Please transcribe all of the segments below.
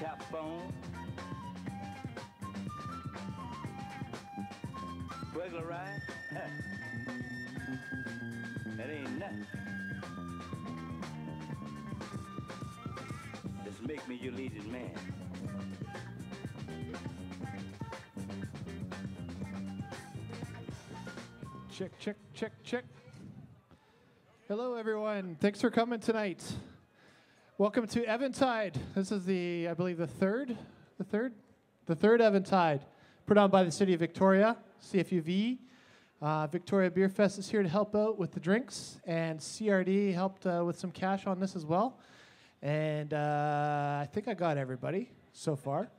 Tapone. Regular ride? that ain't nothing. Just make me your leading man. Check, check, check, check. Hello, everyone. Thanks for coming tonight. Welcome to Eventide. This is the, I believe, the third, the third, the third Eventide, put on by the City of Victoria, CFUV. Uh, Victoria Beer Fest is here to help out with the drinks, and CRD helped uh, with some cash on this as well. And uh, I think I got everybody so far.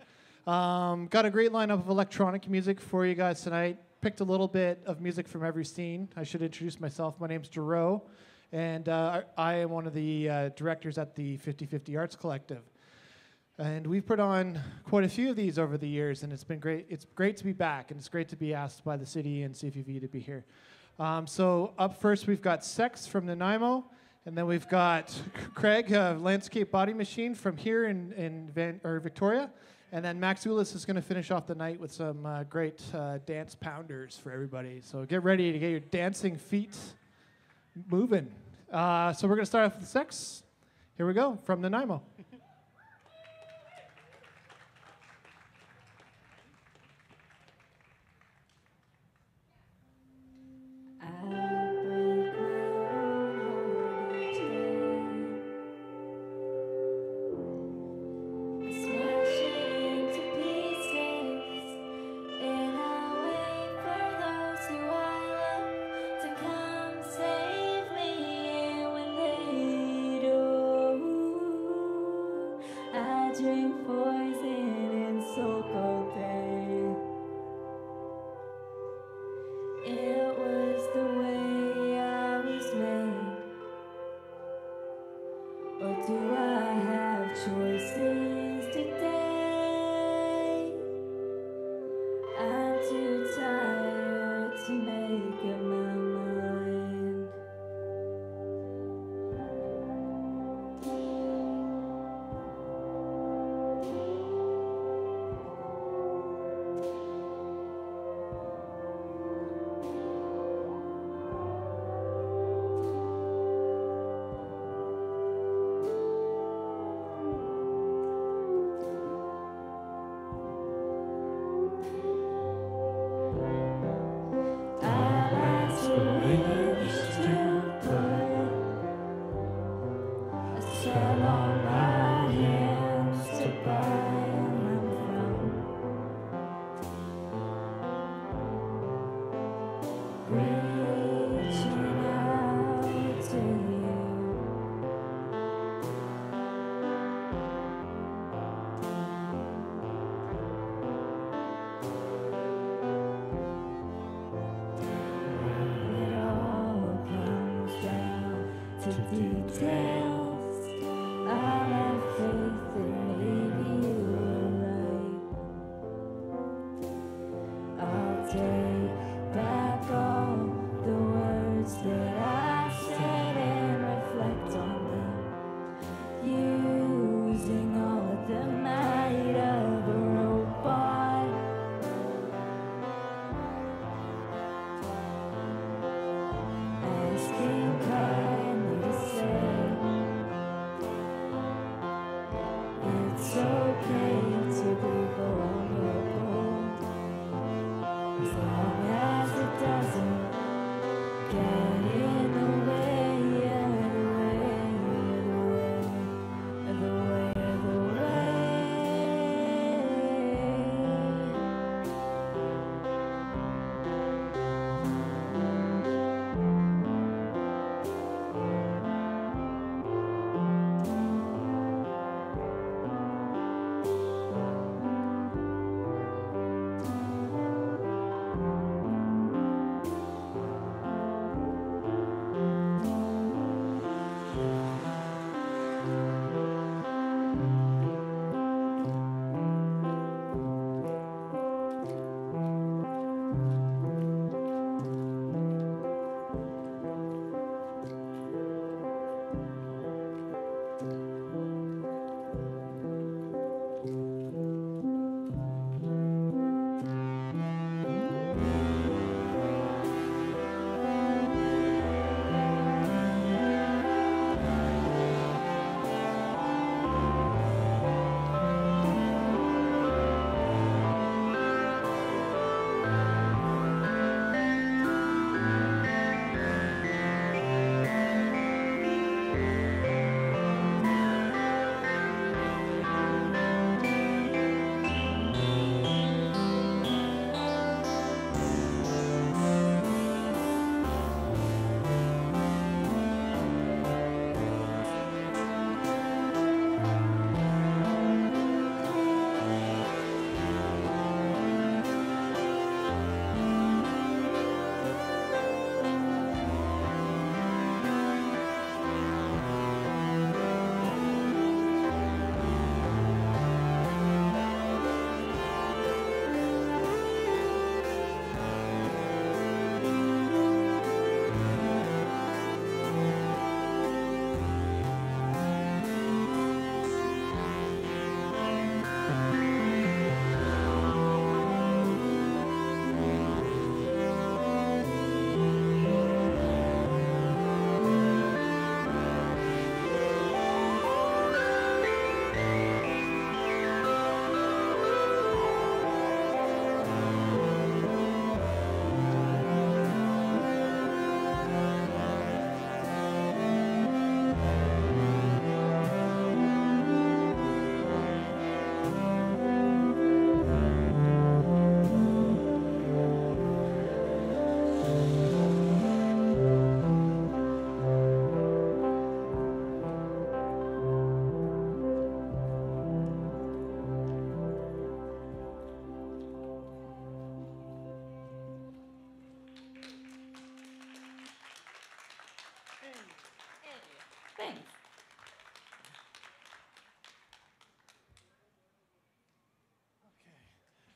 Um, got a great lineup of electronic music for you guys tonight. Picked a little bit of music from every scene. I should introduce myself. My name's Jero, and uh, I, am one of the uh, directors at the 50/50 Arts Collective. And we've put on quite a few of these over the years, and it's been great. It's great to be back, and it's great to be asked by the city and CFUV to be here. Um, so up first, we've got Sex from Nanaimo, and then we've got Craig, uh, Landscape Body Machine from here in, in Van, or Victoria. And then Max Ulis is going to finish off the night with some uh, great uh, dance pounders for everybody. So get ready to get your dancing feet moving. Uh, so we're going to start off with Sex. Here we go from Nanaimo.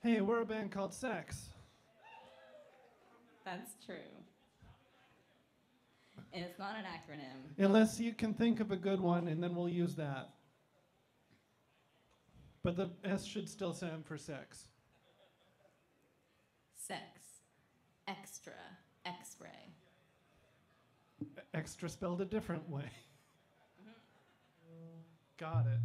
hey, we're a band called Sex. That's true. And it's not an acronym. Unless you can think of a good one, and then we'll use that. But the S should still stand for sex. Sex. Extra. X ray. Extra spelled a different way. Mm-hmm. Got it.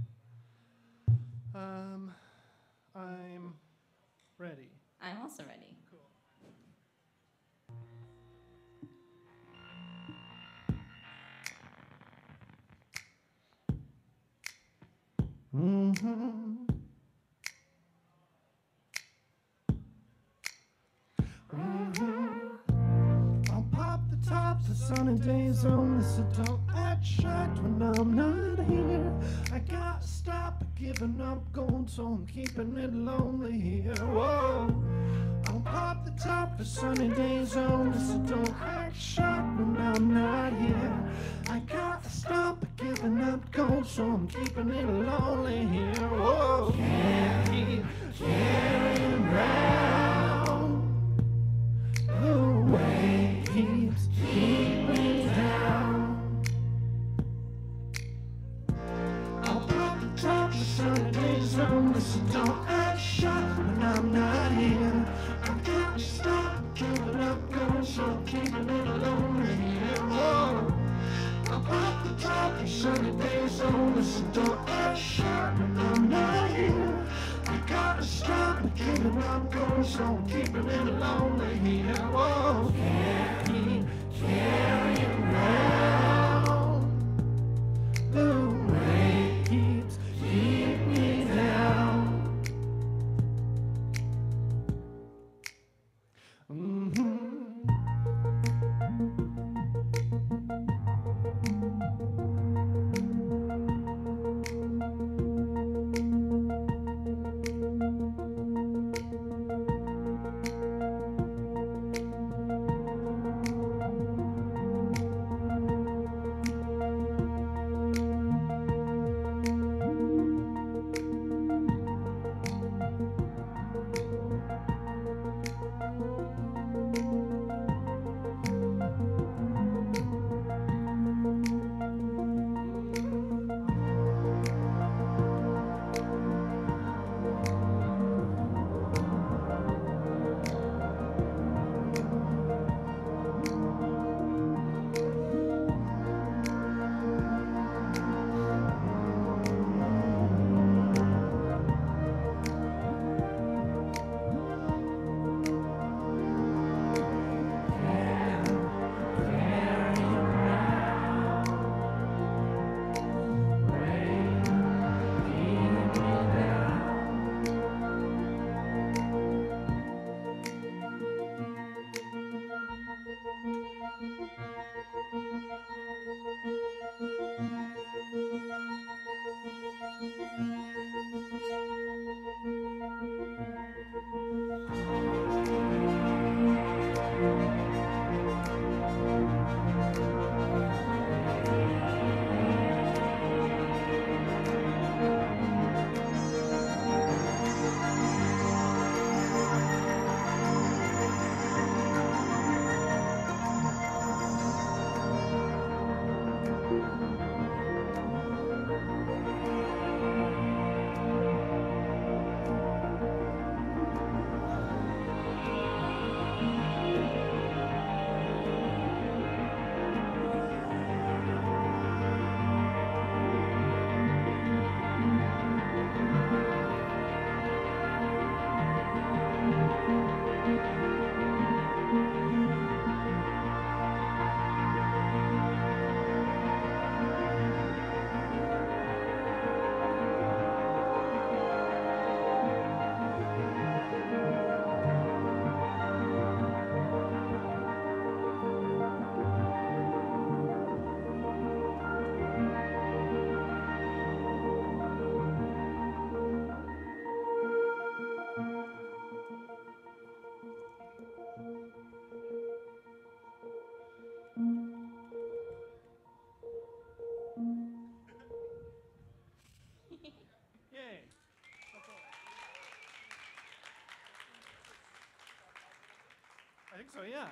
So, yeah.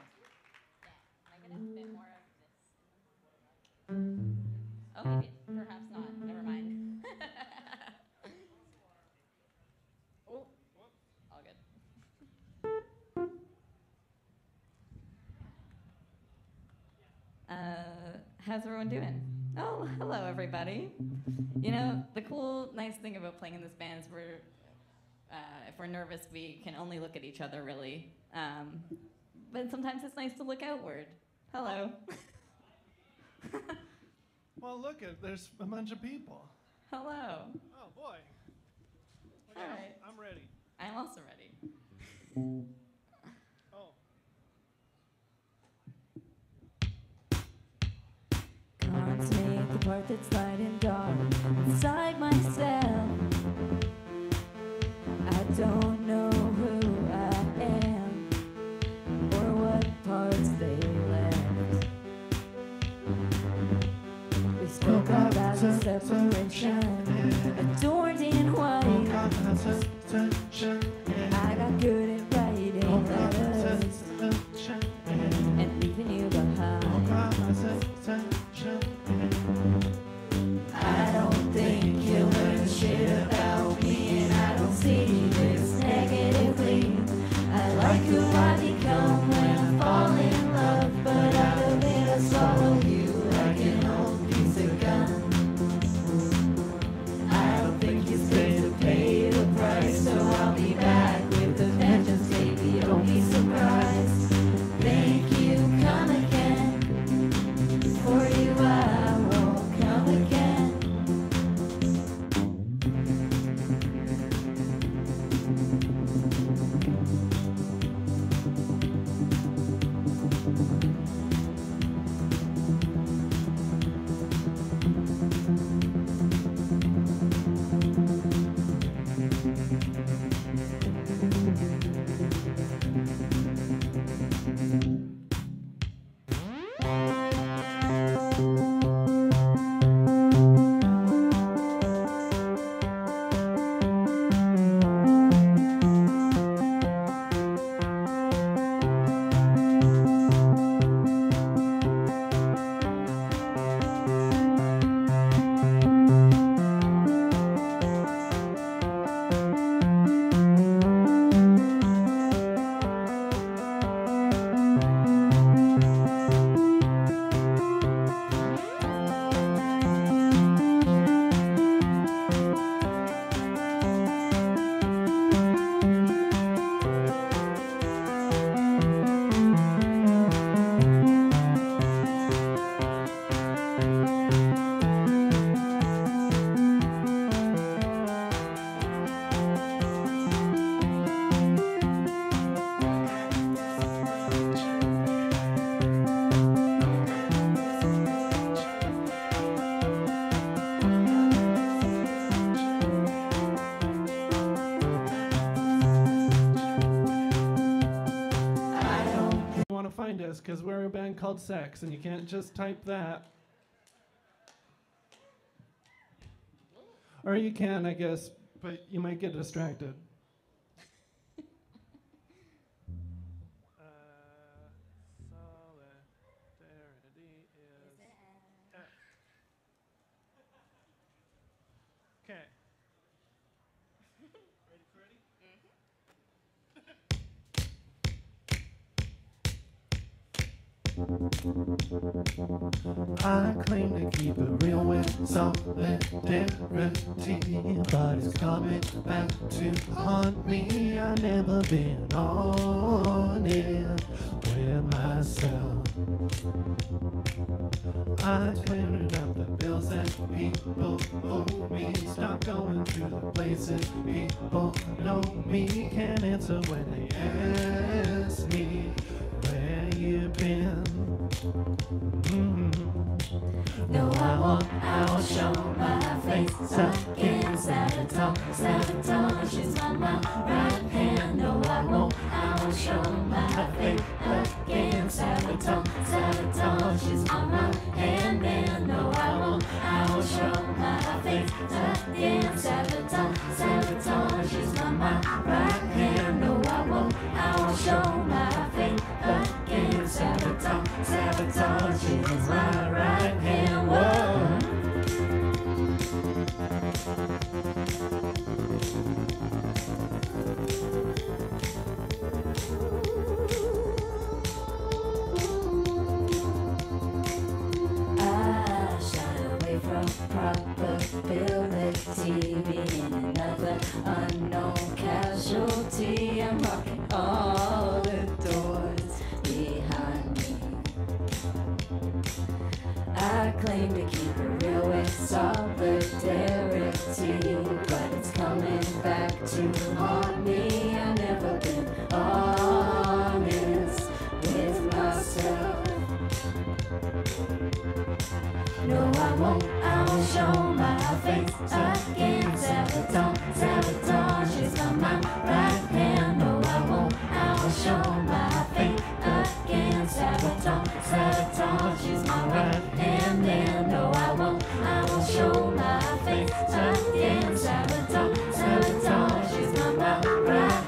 Of this? Oh, perhaps not. Never mind. oh, all good. Uh, how's everyone doing? Oh, hello, everybody. You know, the cool, nice thing about playing in this band is we're, uh, if we're nervous, we can only look at each other, really. Um, but sometimes it's nice to look outward. Hello. Well, look, at there's a bunch of people. Hello. Oh, boy. Okay, All I'm- ready. I'm also ready. Oh. Consummate the part that's light and dark inside myself. I don't separation, because we're a band called Sex, and you can't just type that. Or you can, I guess, but you might get distracted. I claim to keep it real with solidarity, but it's coming back to haunt me. I've never been honest with myself. I cleared up the bills that people owe me. Stop going to the places people know me. Can't answer when they ask me where you've been. No, I won't, I won't show my face again. Sabotage, sabotage is on my right hand. No, I won't, I won't show my face again. Sabotage, sabotage is on my hand. And no, I won't, I won't show my face again. Sabotage, sabotage is on my right hand. No, I won't show my faith again. Sabotage, sabotage is my right hand. Whoa. Probability being another unknown casualty. I'm locking all the doors behind me. I claim to keep it real with solidarity, but it's coming back to haunt me. I've never been honest with myself. No, I won't. I won't show my face again. Sabotage, sabotage is my right hand. No, I won't. I won't show my face again. Sabotage, sabotage is my right hand. Man, no, I won't. I won't show my face again. Sabotage, sabotage is my right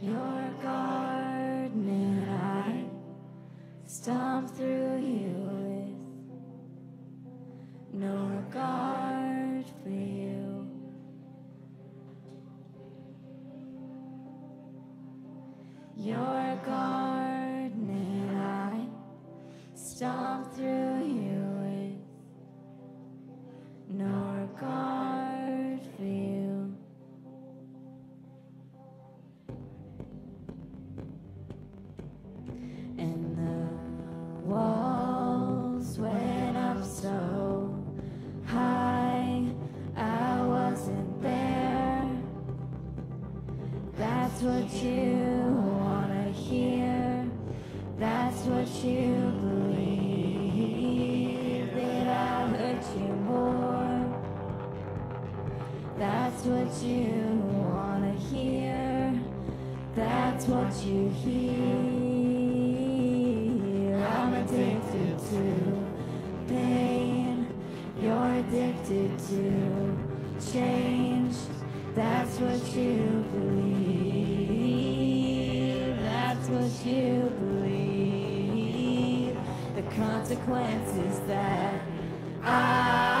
Your garden I stomp through you with no regard for you. Your garden what you wanna hear. That's what you believe that I hurt you more. That's what you wanna hear. That's what you hear. I'm addicted to pain. You're addicted to change. That's what you believe. That's what you believe. The consequences that I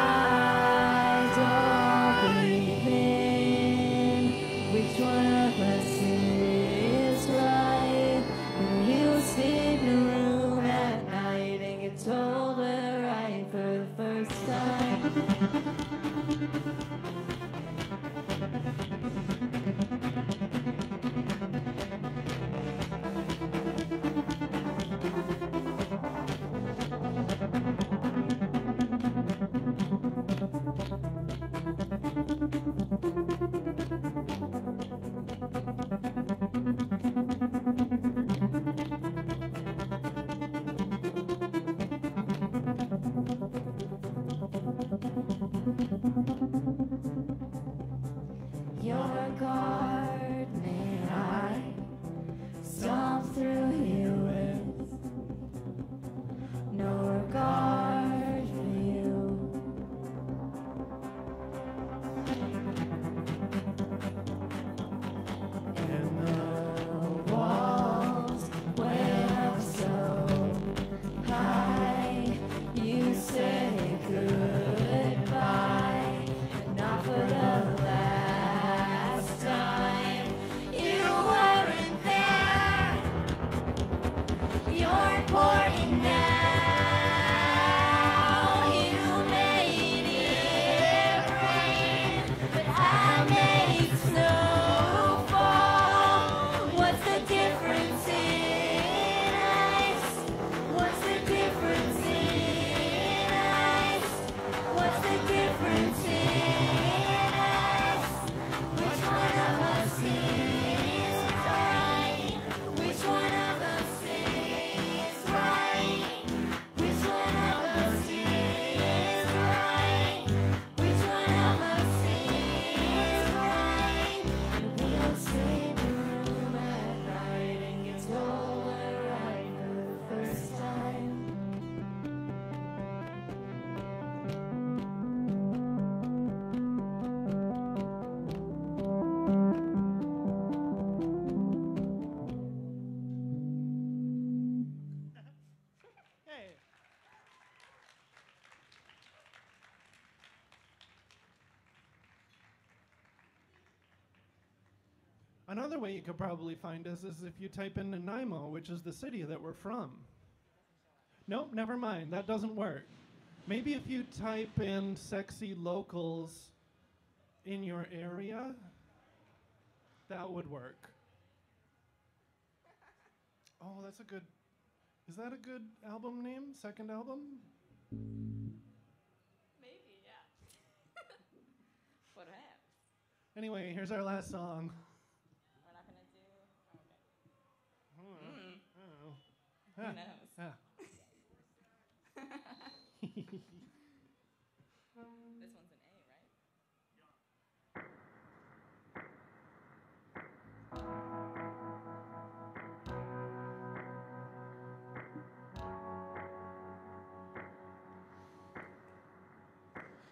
Another way you could probably find us is if you type in Nanaimo, which is the city that we're from. Nope, never mind. That doesn't work. Maybe if you type in sexy locals in your area, that would work. Oh, that's a good. Is that a good album name? Second album? Maybe, yeah. Perhaps. Anyway, here's our last song. We're not gonna do. Hmm. Okay. Oh. Who knows? ah. This one's an A, right?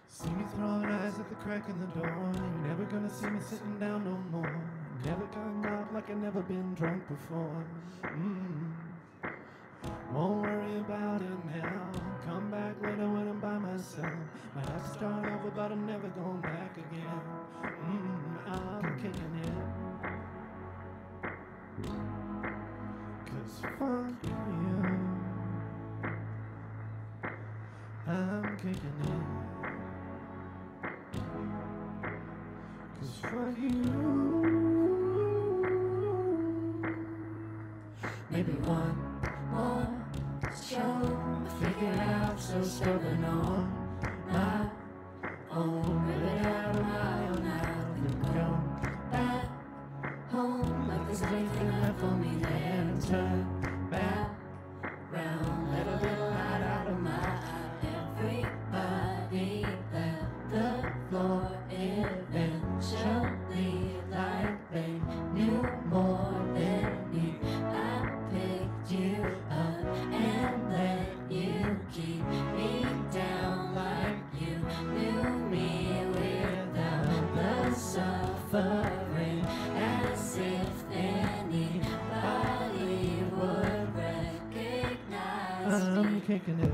See me throwing eyes at the crack in the door. You're never gonna see me sitting down no more. Never come out like I never been drunk before. Mm. Won't worry about it now. Come back later when I'm by myself. Might have to start over, but I'm never going back again. Mm, I'm kicking it. Cause fuck you. I'm kicking it. Cause for you, maybe one It.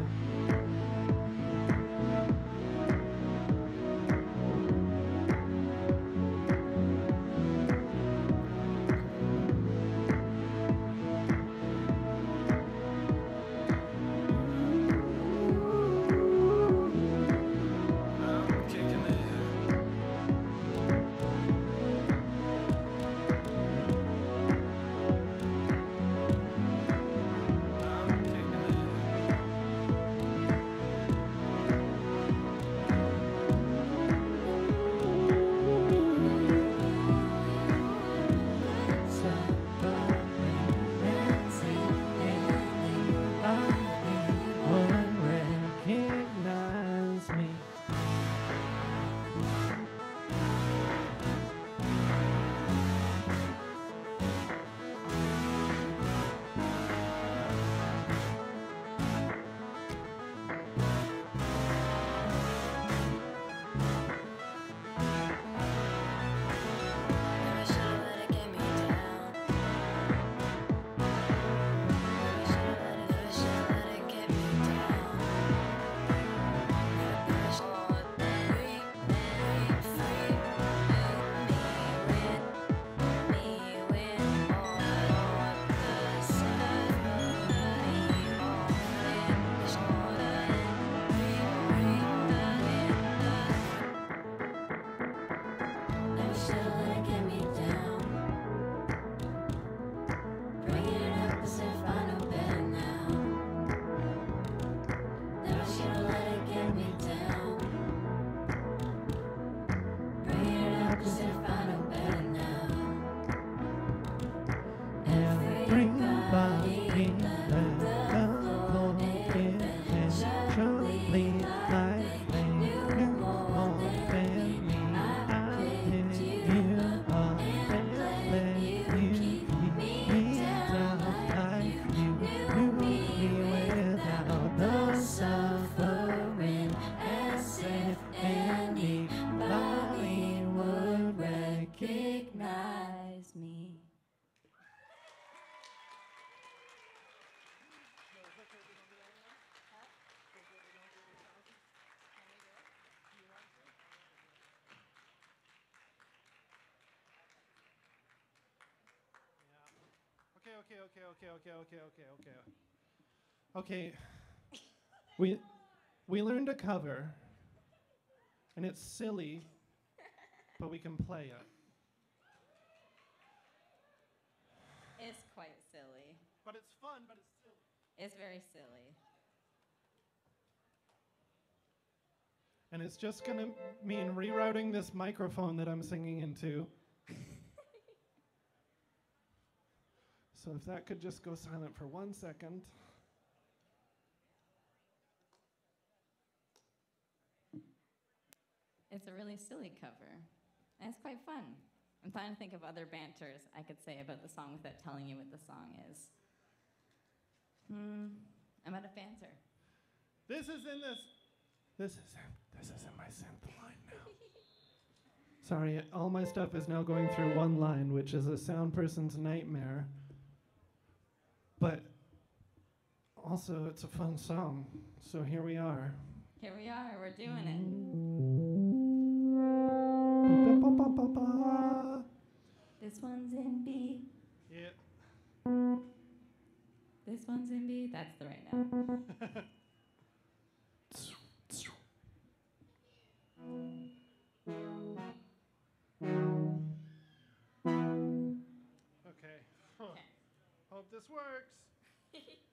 Okay, okay, okay, okay, okay, okay, okay. Okay. we we learned a cover, and it's silly, but we can play it. It's quite silly. But it's fun, but it's silly. It's very silly. And it's just gonna mean rerouting this microphone that I'm singing into. So if that could just go silent for one second. It's a really silly cover. And it's quite fun. I'm trying to think of other banters I could say about the song without telling you what the song is. Hmm. I'm out of banter. This is in this. This is in, this is in my synth line now. Sorry, all my stuff is now going through one line, which is a sound person's nightmare. But also, it's a fun song. So here we are. Here we are, we're doing it. This one's in B. Yeah. This one's in B. That's the right note. this works.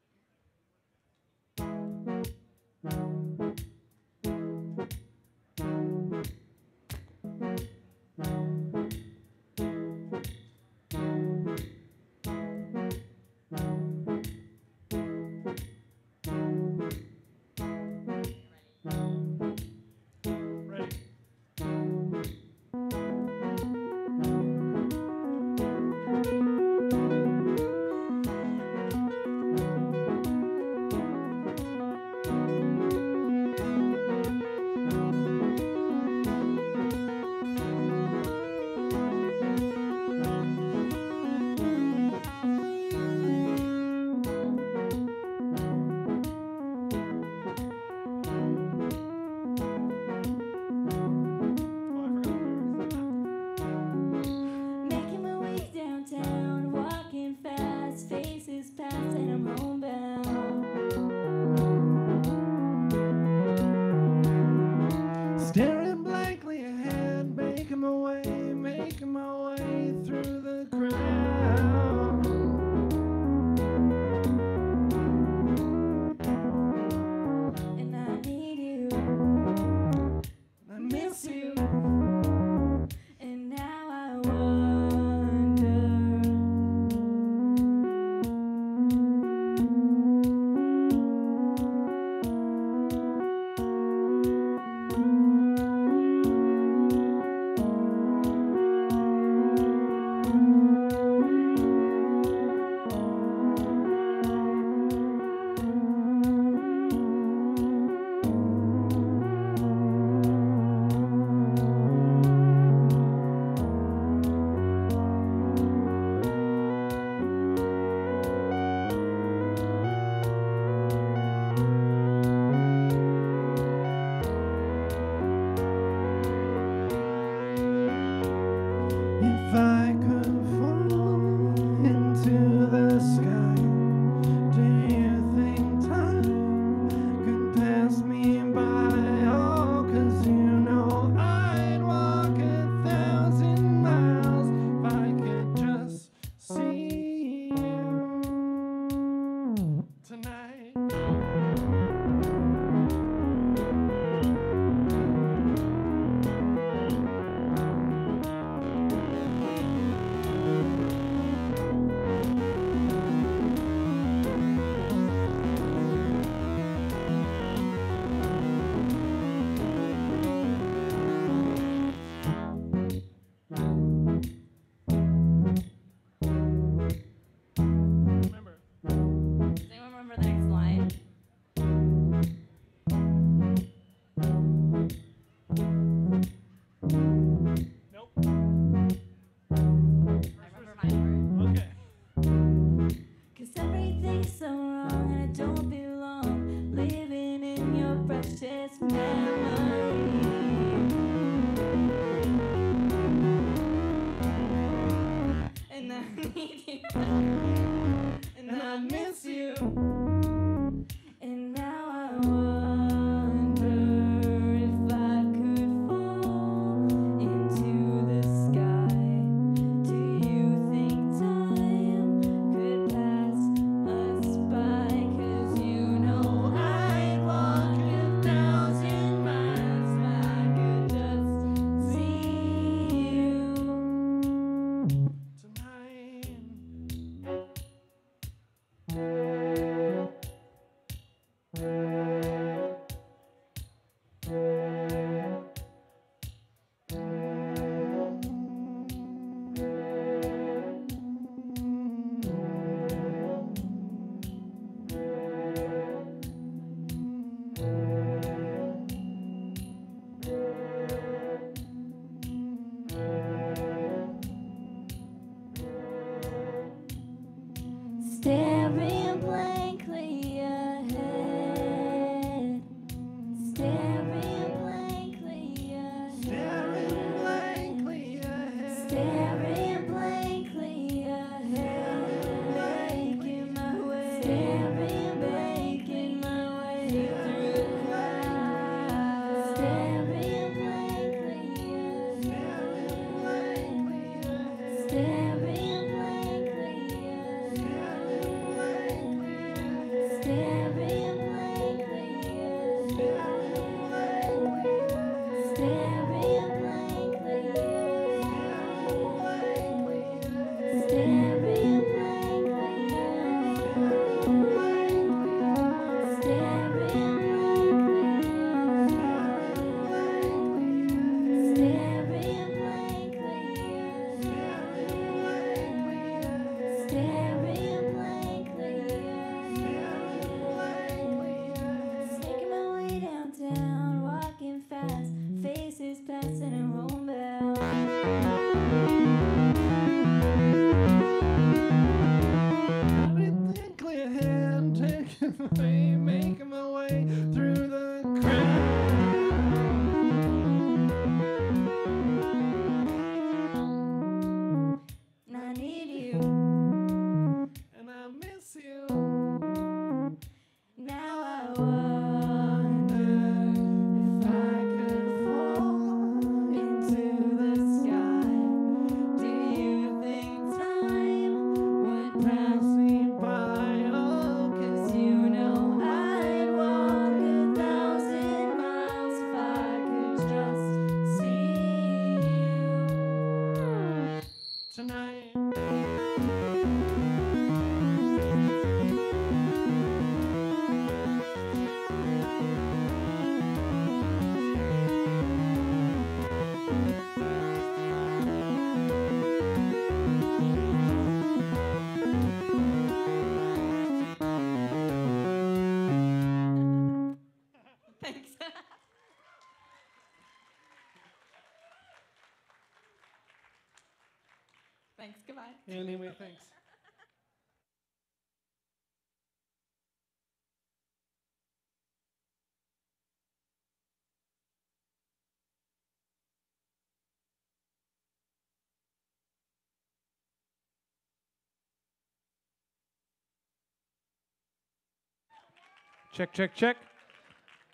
Check, check, check.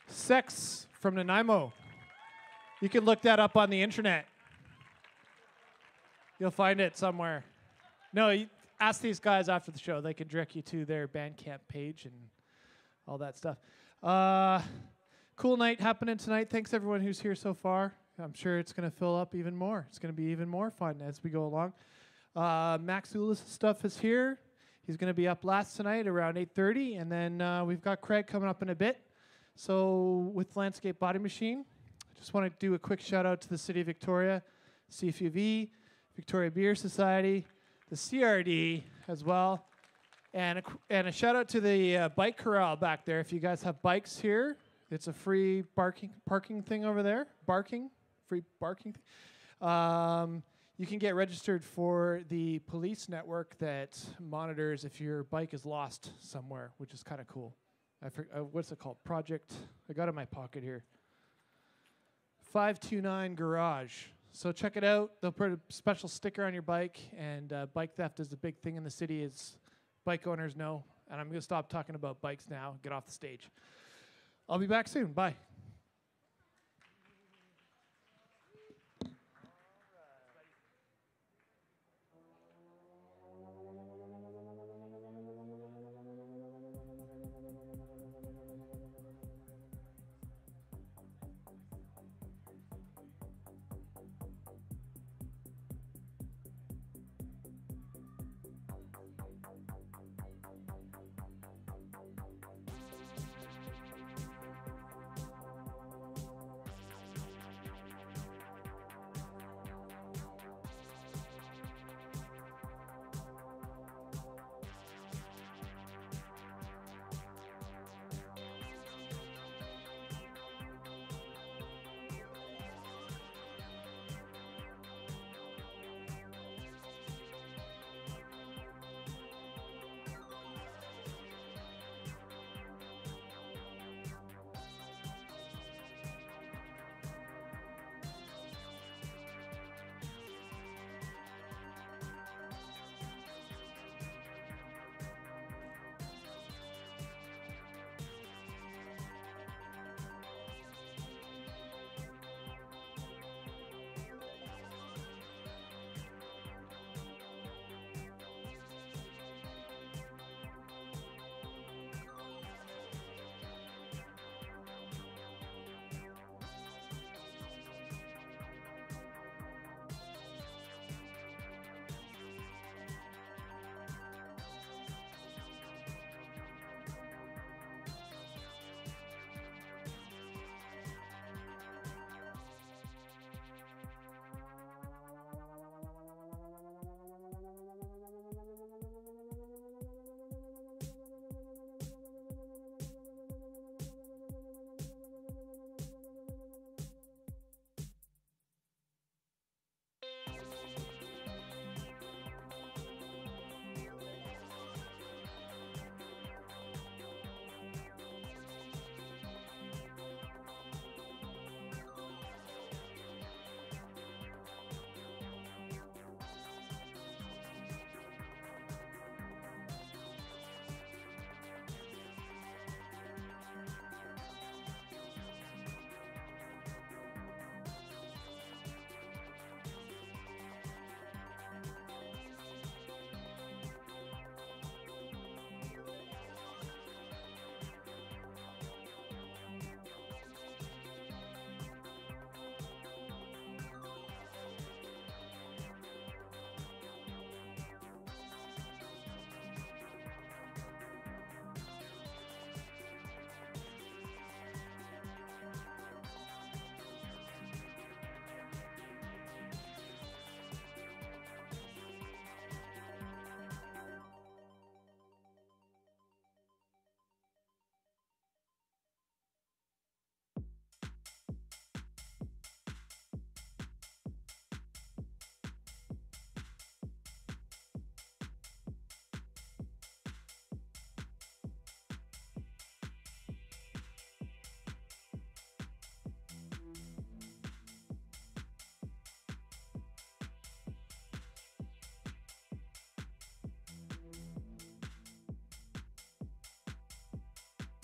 Sex from Nanaimo. You can look that up on the internet. You'll find it somewhere. No, you ask these guys after the show. They can direct you to their Bandcamp page and all that stuff. Uh, cool night happening tonight. Thanks everyone who's here so far. I'm sure it's going to fill up even more. It's going to be even more fun as we go along. Uh, Max Ulis stuff is here. He's going to be up last tonight around 8:30, and then uh, we've got Craig coming up in a bit. So with Landscape Body Machine, I just want to do a quick shout out to the City of Victoria, CFUV, Victoria Beer Society, the CRD as well, and a, and a shout out to the uh, bike corral back there. If you guys have bikes here, it's a free barking parking thing over there. Barking, free barking. Um, you can get registered for the police network that monitors if your bike is lost somewhere, which is kind of cool. I for, uh, what's it called? Project. I got it in my pocket here. 529 Garage. So check it out. They'll put a special sticker on your bike, and uh, bike theft is a big thing in the city, as bike owners know. And I'm going to stop talking about bikes now. Get off the stage. I'll be back soon. Bye.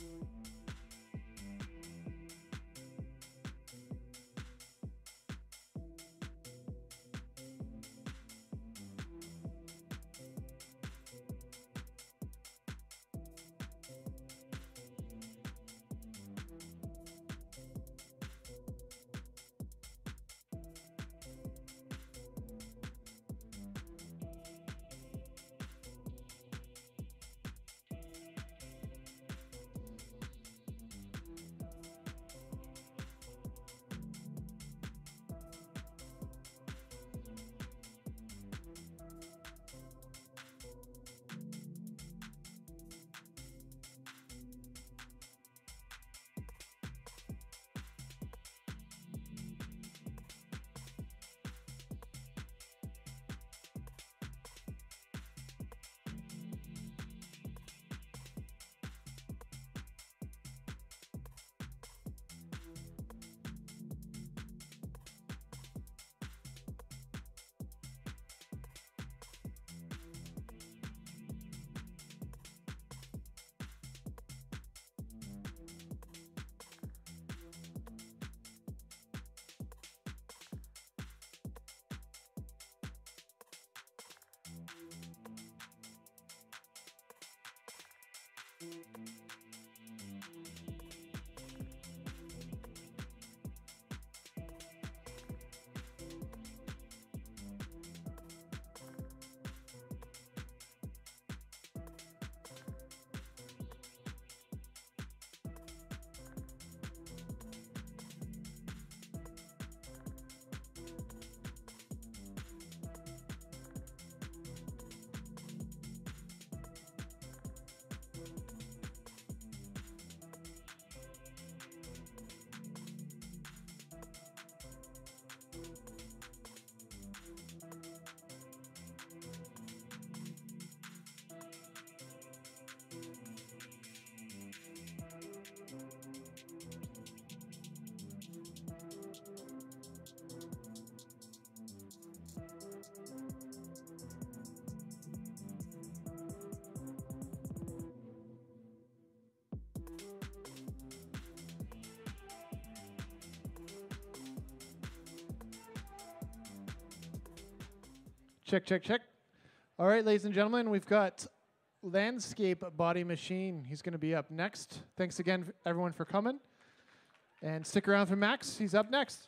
doing. Música Check, check, check. All right, ladies and gentlemen, we've got Landscape Body Machine. He's going to be up next. Thanks again, everyone, for coming. And stick around for Max. He's up next.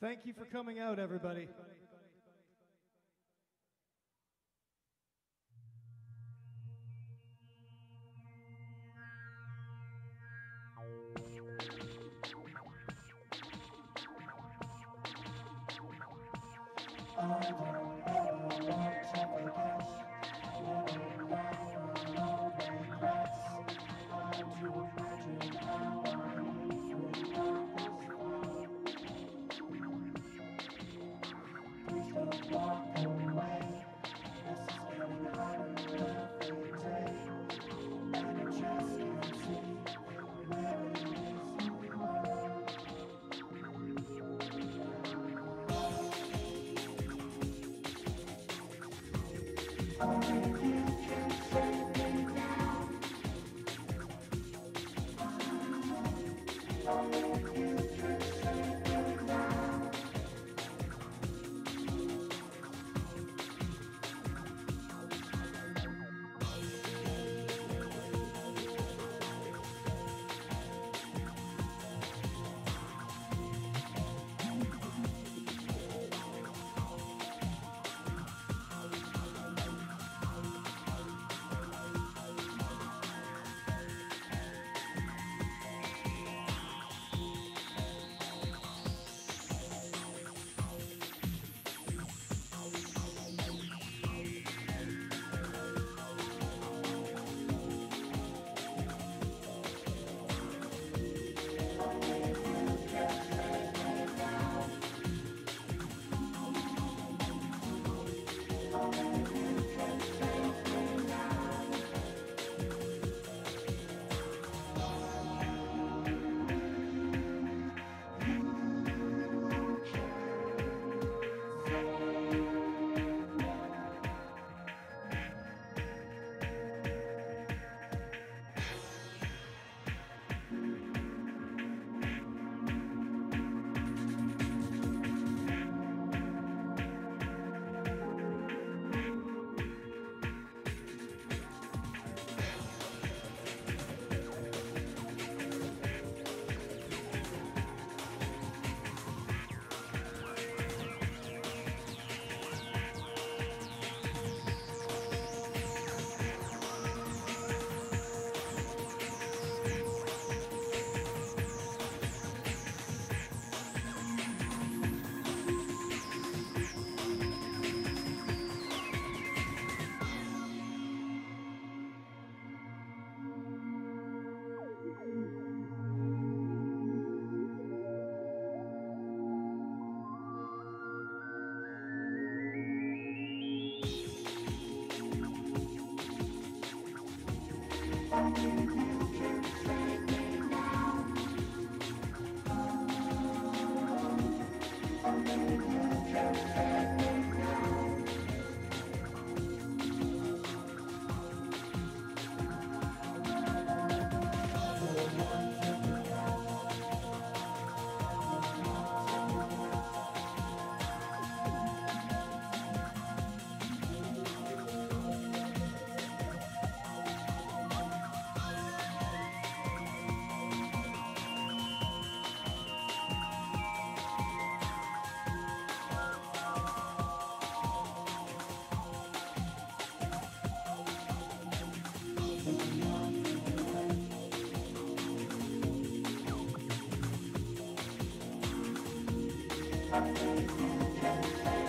Thank you for coming out, everybody. フープだよ。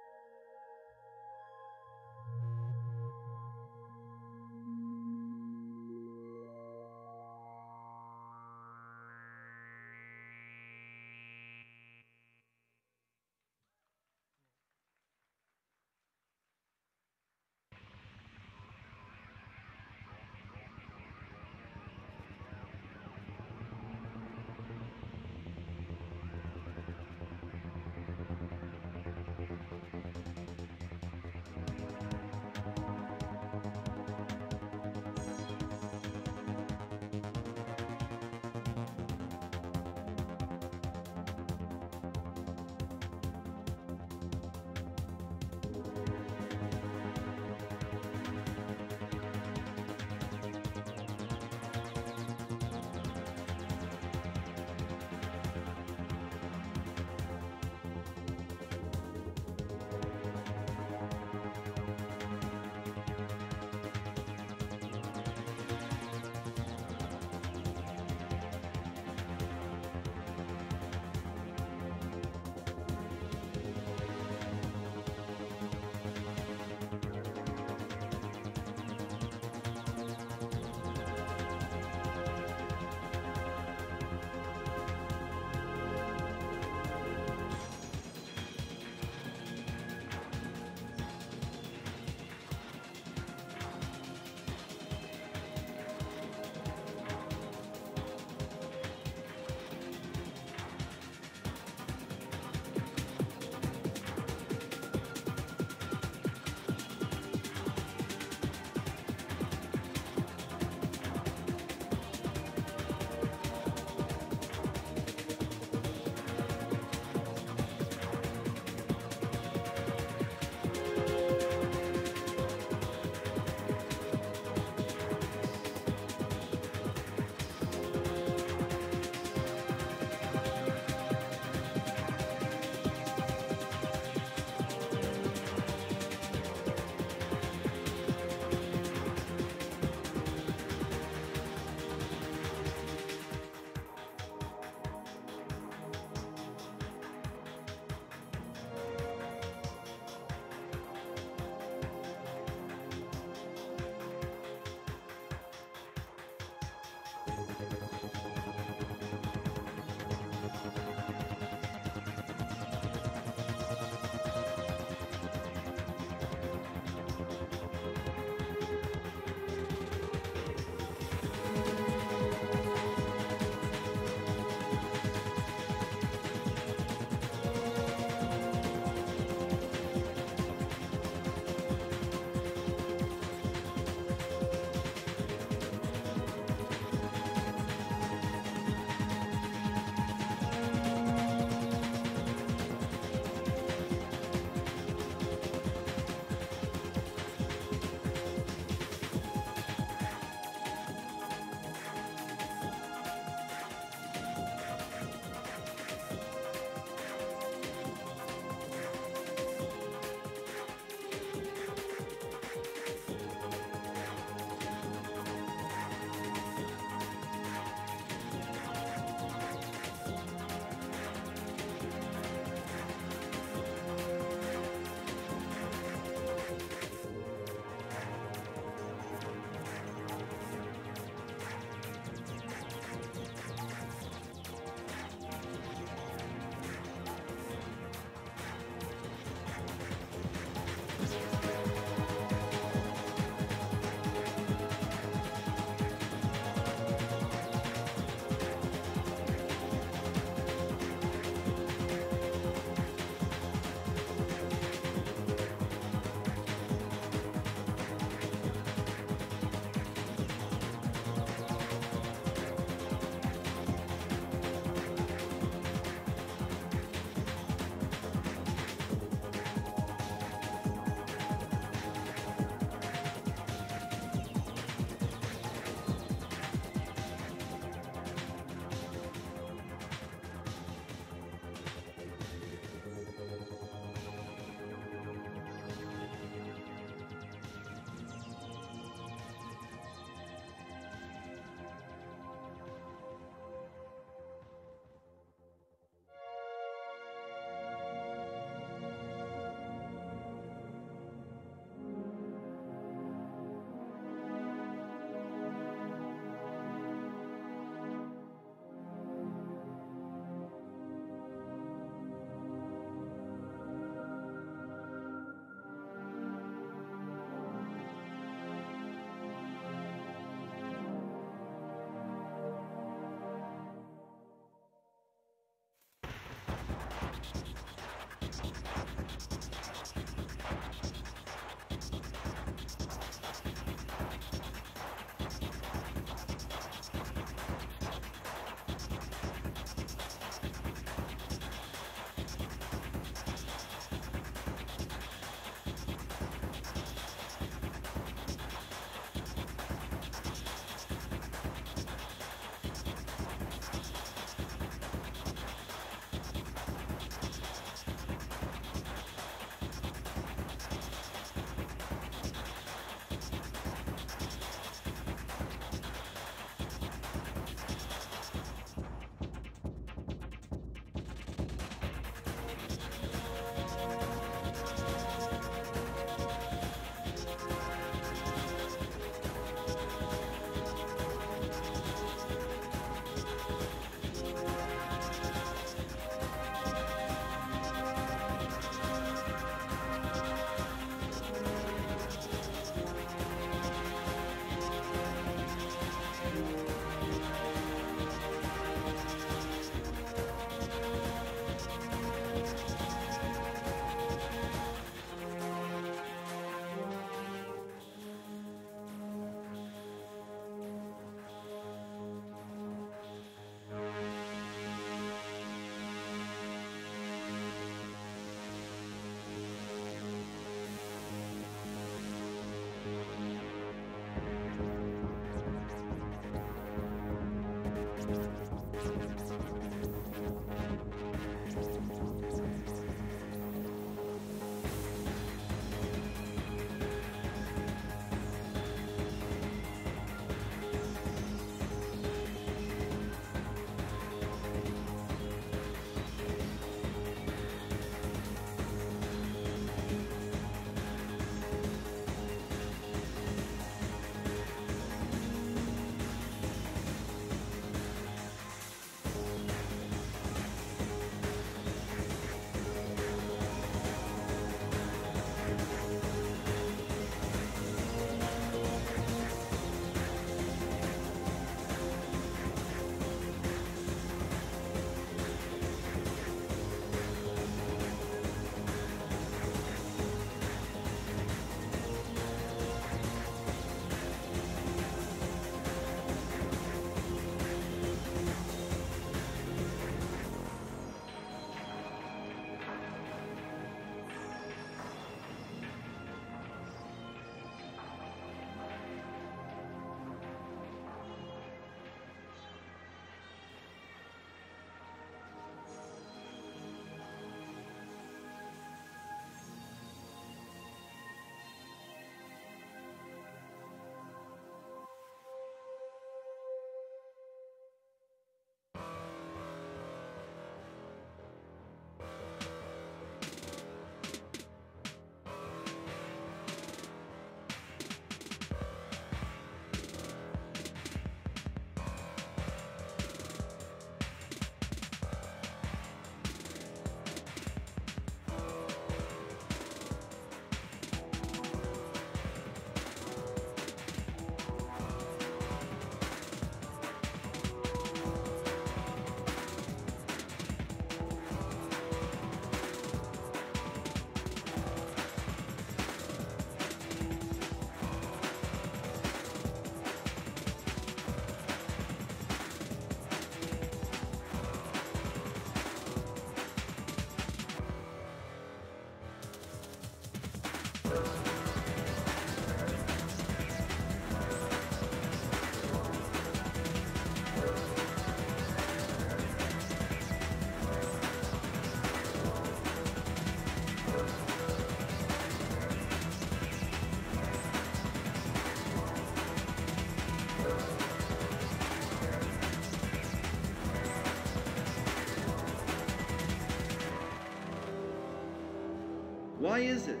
Why is it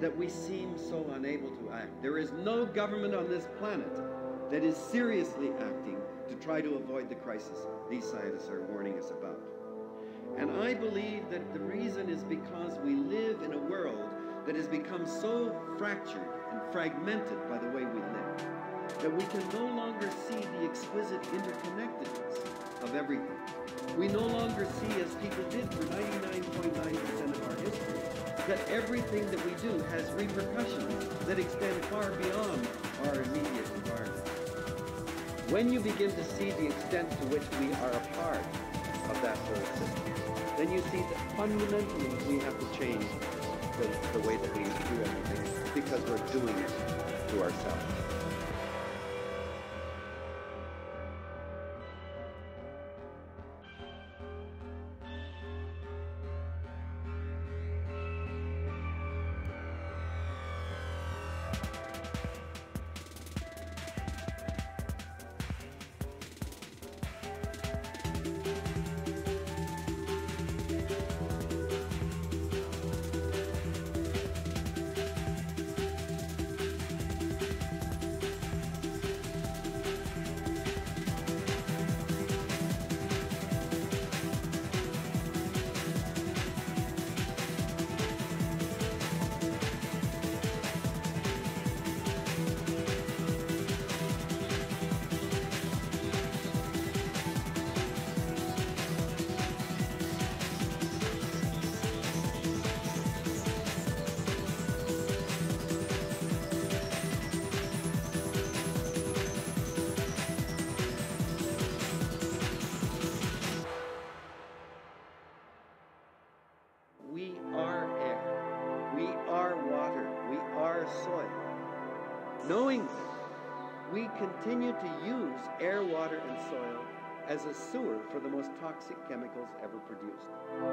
that we seem so unable to act? There is no government on this planet that is seriously acting to try to avoid the crisis these scientists are warning us about. And I believe that the reason is because we live in a world that has become so fractured and fragmented by the way we live that we can no longer see the exquisite interconnectedness of everything. We no longer see, as people did for 99.9% of our history, that everything that we do has repercussions that extend far beyond our immediate environment. When you begin to see the extent to which we are a part of that whole system, then you see that fundamentally we have to change the, the way that we do everything because we're doing it to ourselves. Toxic chemicals ever produced.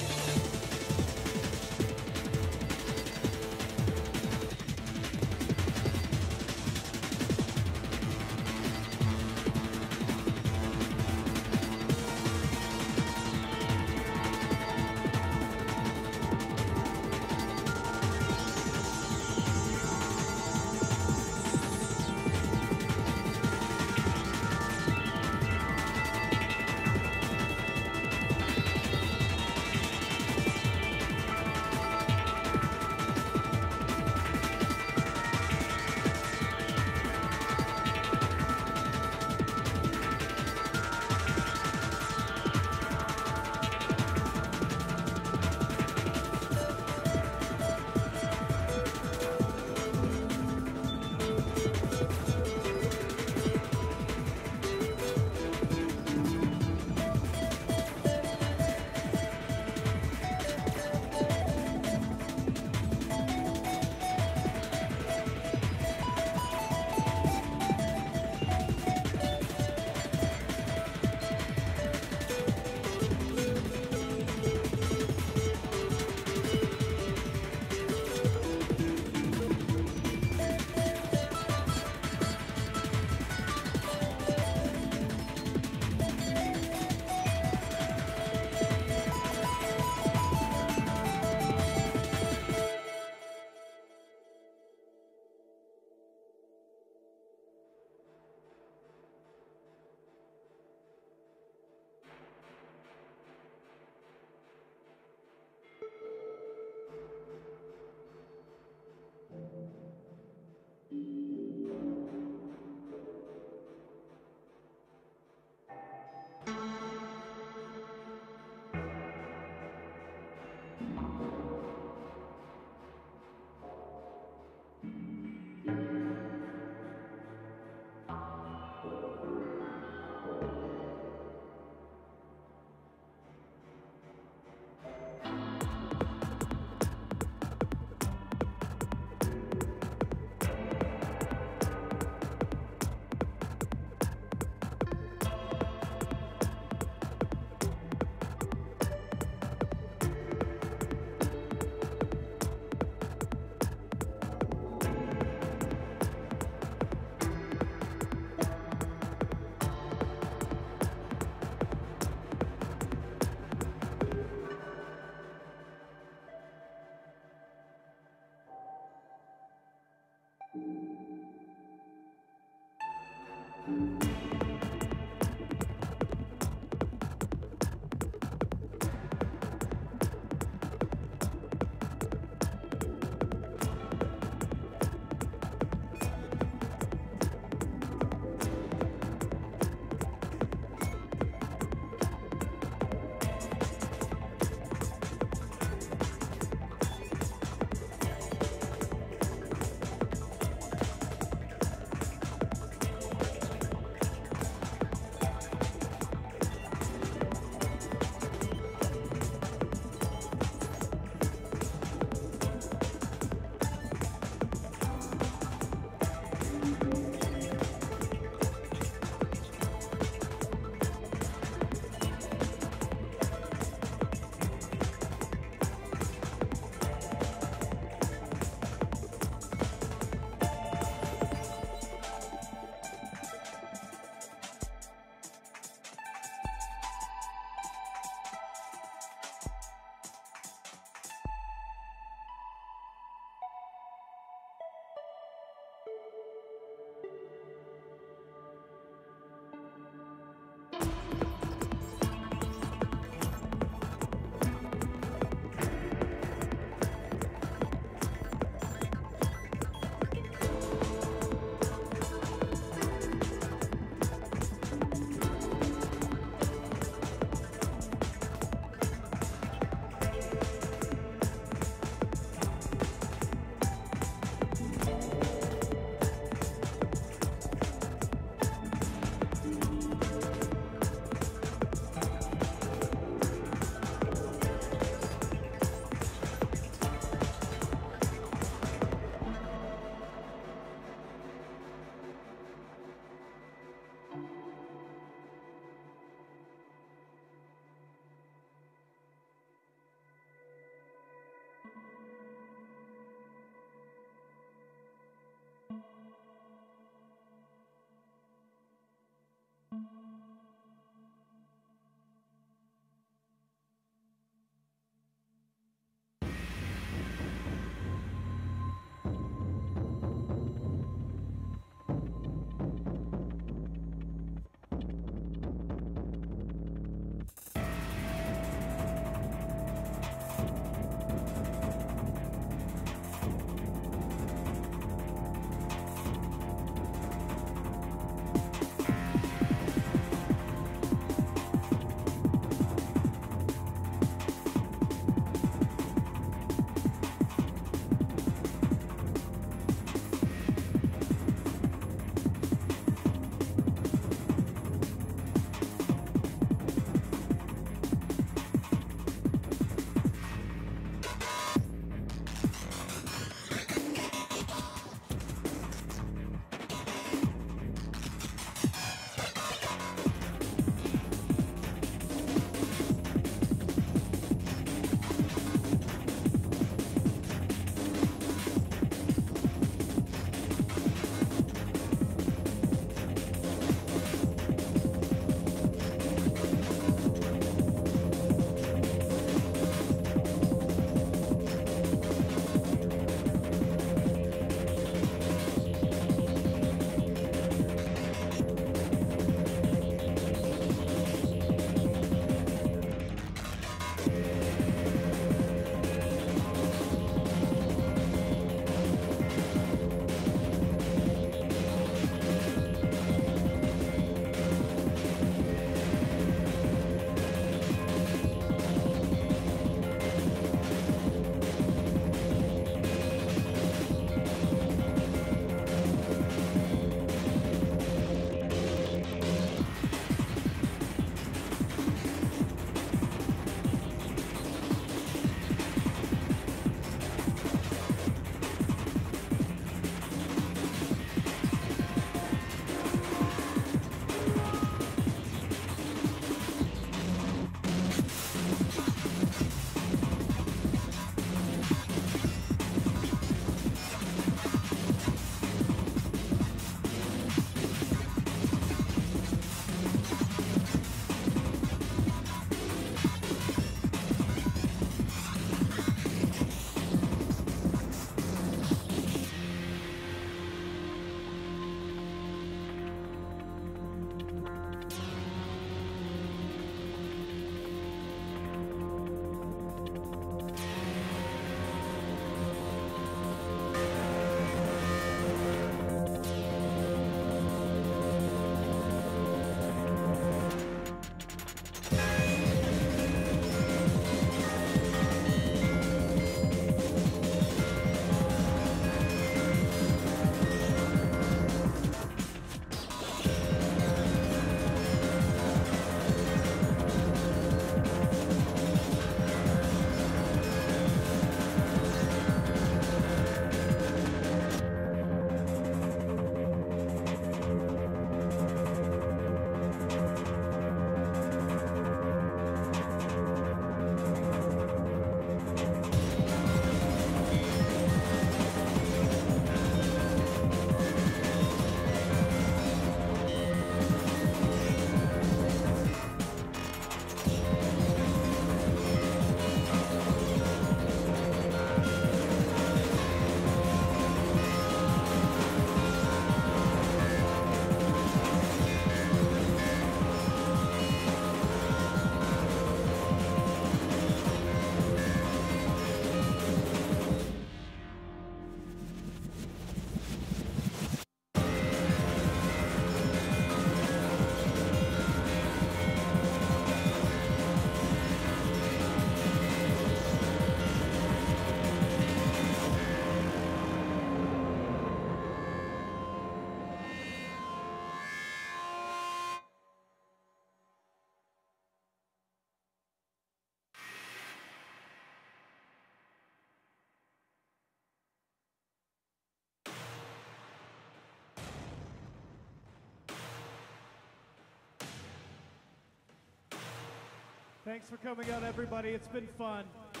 Thanks for coming out, everybody. It's been fun. It's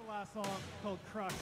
the last song called Crush.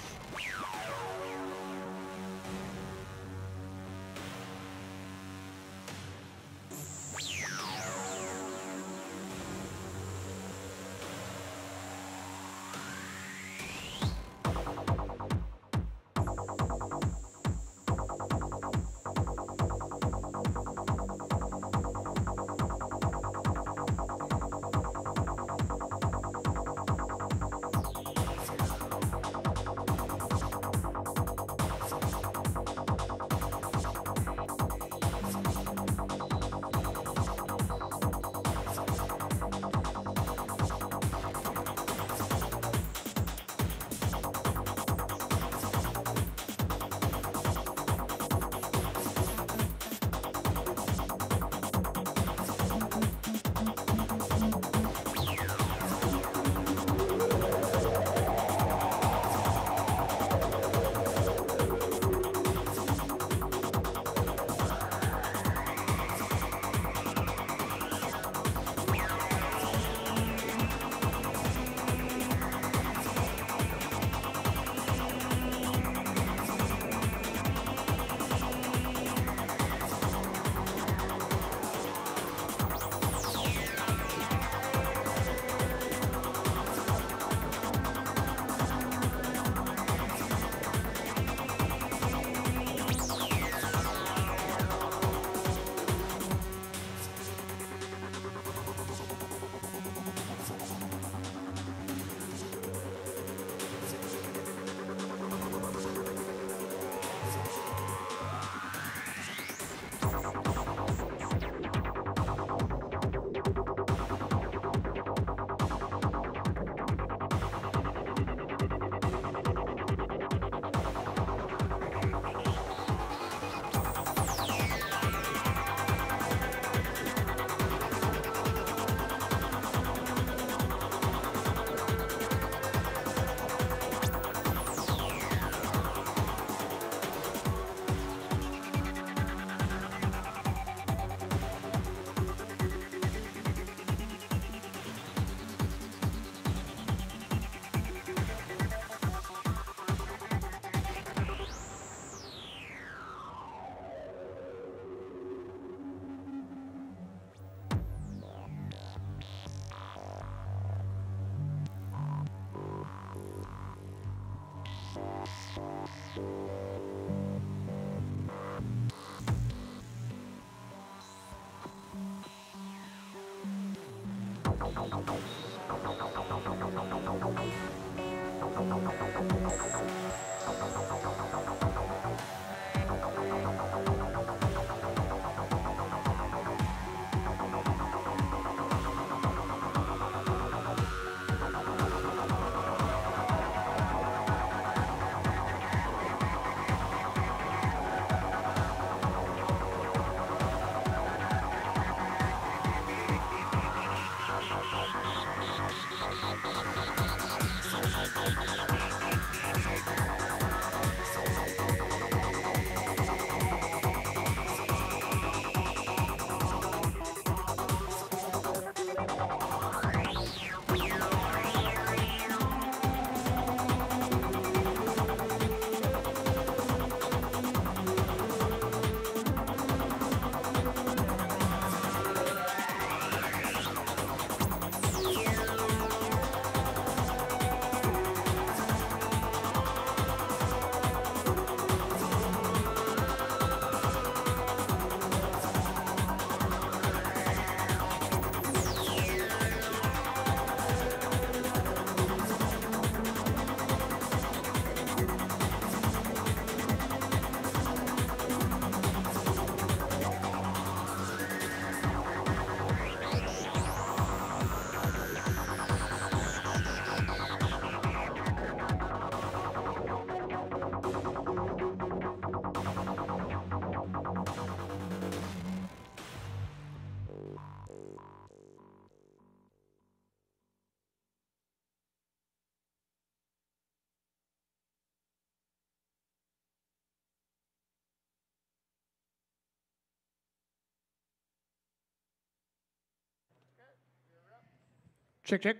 Check, check.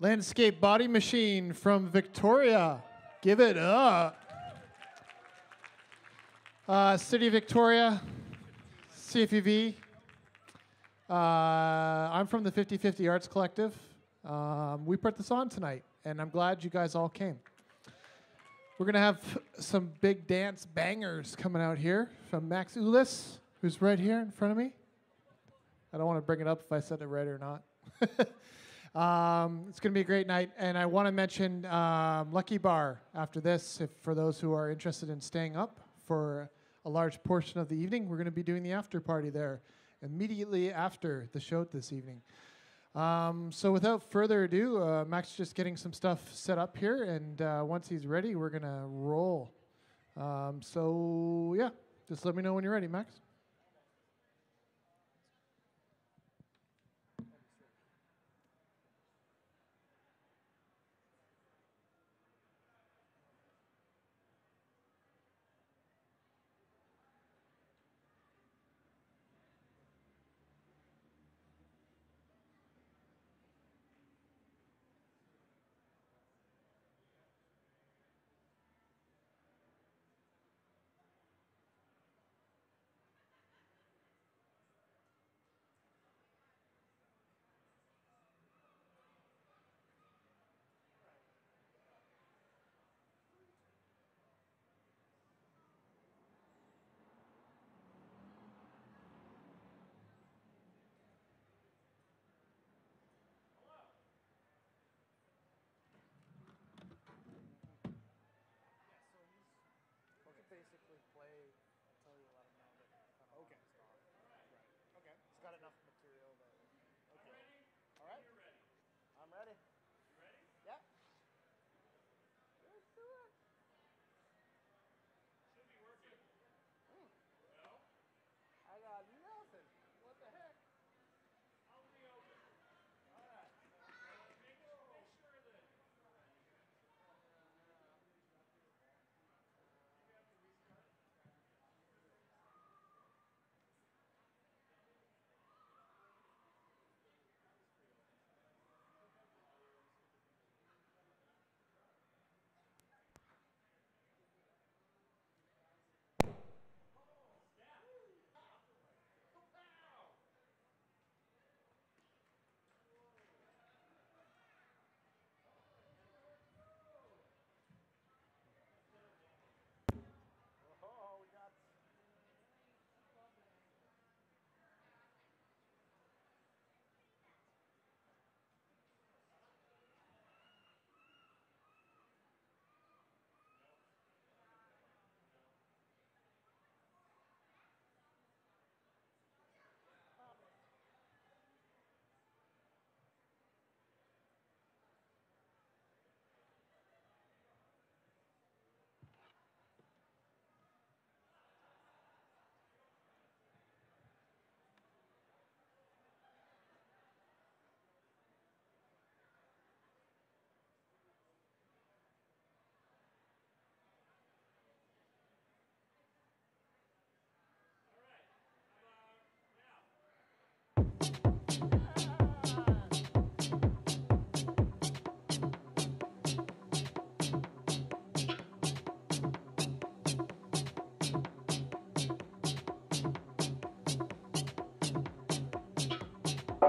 Landscape Body Machine from Victoria. Give it up. Uh, City of Victoria, CFUV. Uh, I'm from the 50 50 Arts Collective. Um, we put this on tonight, and I'm glad you guys all came. We're going to have some big dance bangers coming out here from Max Ulis, who's right here in front of me. I don't want to bring it up if I said it right or not. um, it's going to be a great night, and I want to mention um, Lucky Bar after this. If for those who are interested in staying up for a large portion of the evening, we're going to be doing the after party there immediately after the show this evening. Um, so without further ado, uh, Max just getting some stuff set up here, and uh, once he's ready, we're going to roll. Um, so yeah, just let me know when you're ready, Max.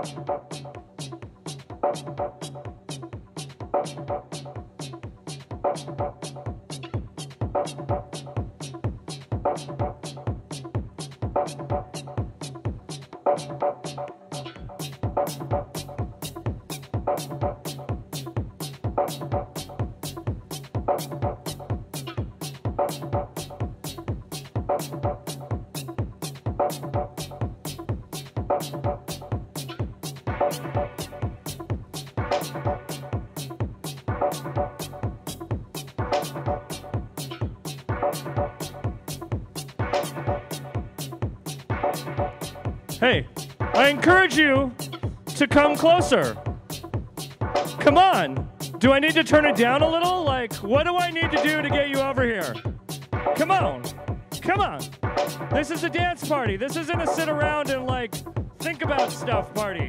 Thank you. Encourage you to come closer. Come on. Do I need to turn it down a little? Like, what do I need to do to get you over here? Come on. Come on. This is a dance party. This isn't a sit around and, like, think about stuff party.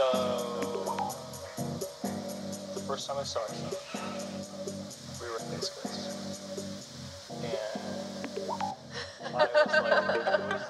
So the first time I saw him, we were in Space Quest. And I was like,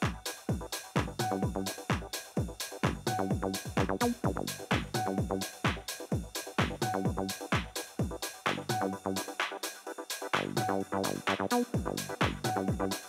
Thank you.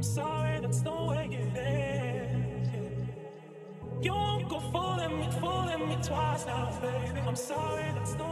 I'm sorry, that's the way it is. Yeah. You won't go fooling me, fooling me twice now, baby. I'm sorry, that's the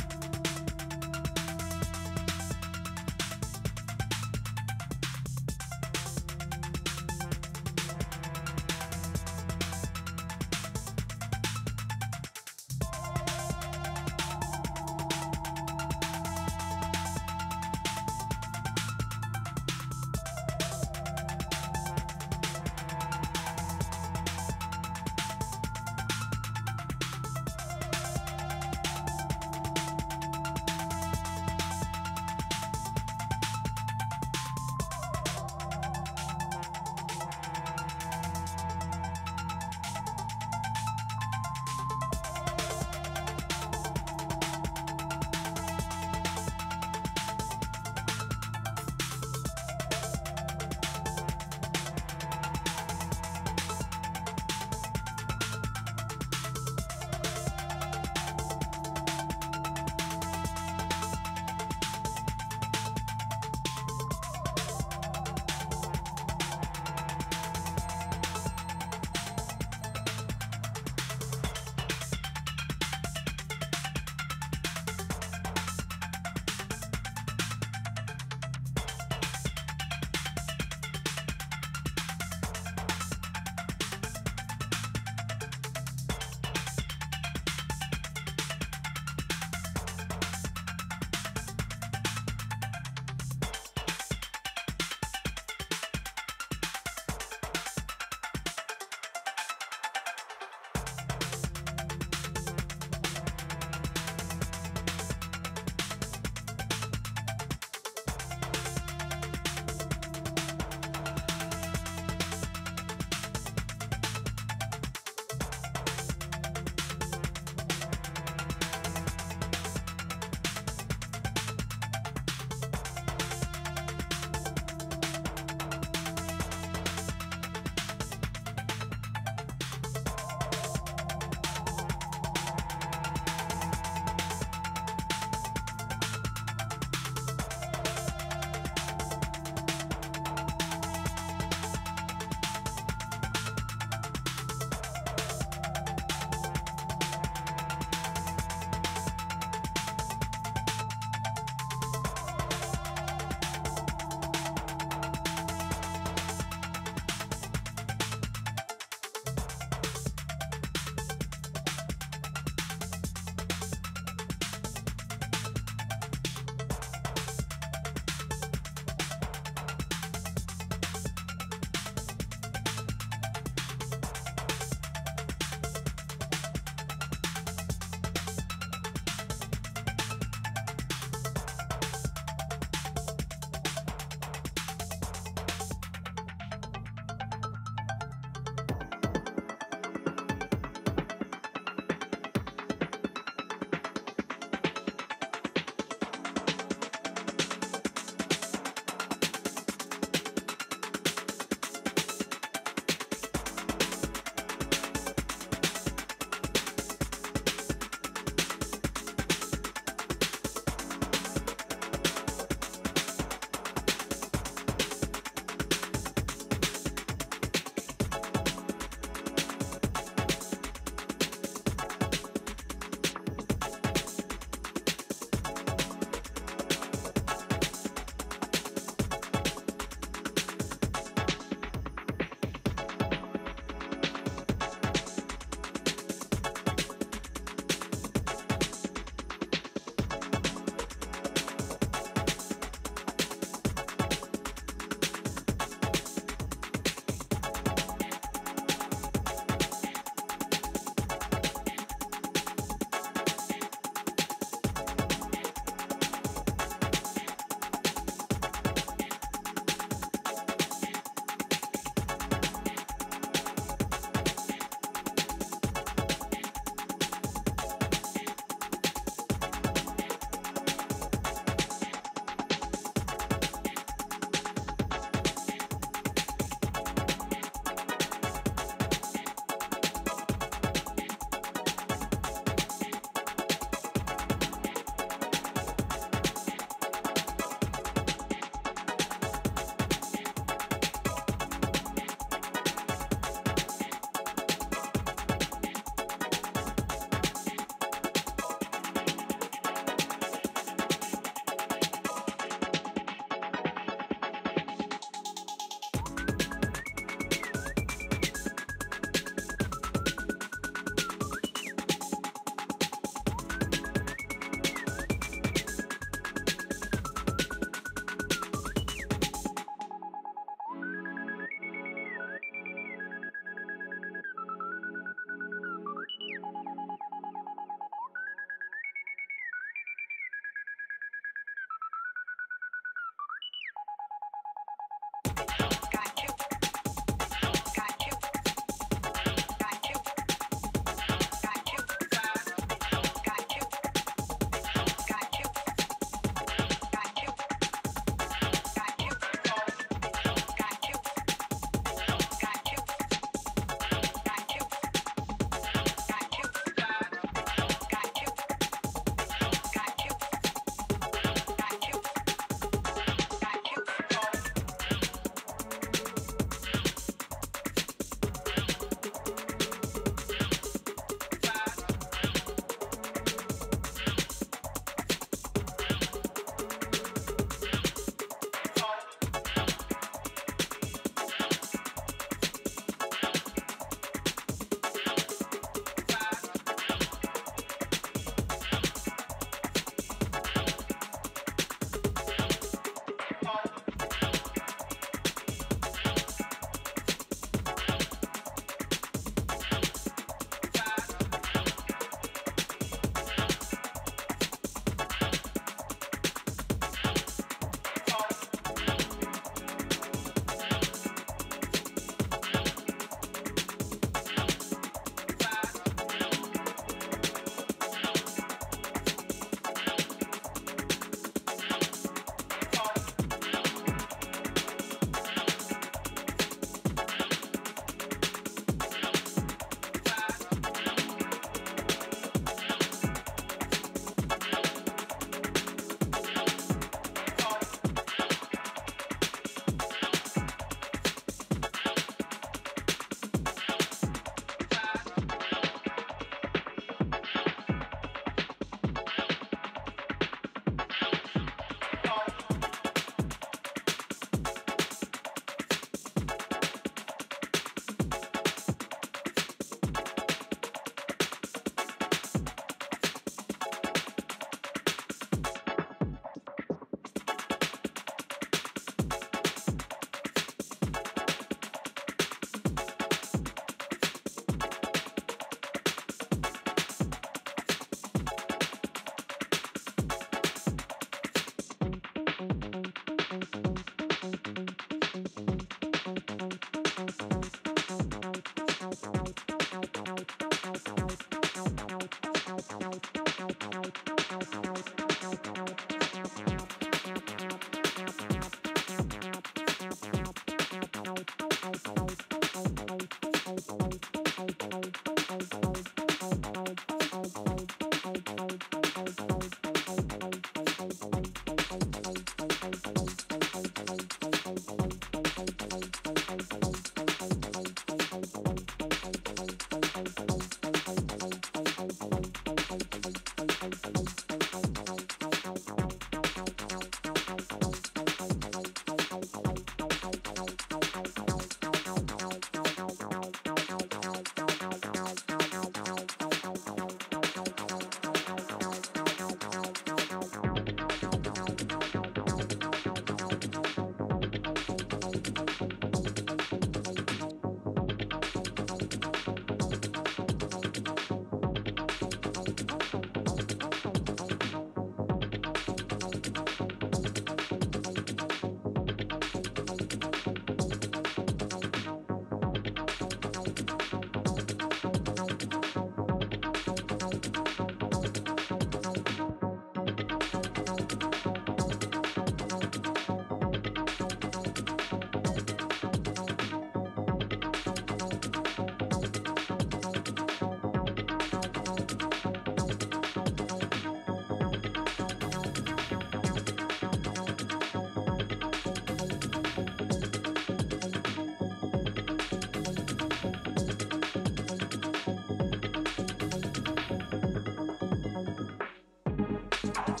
Thank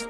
you.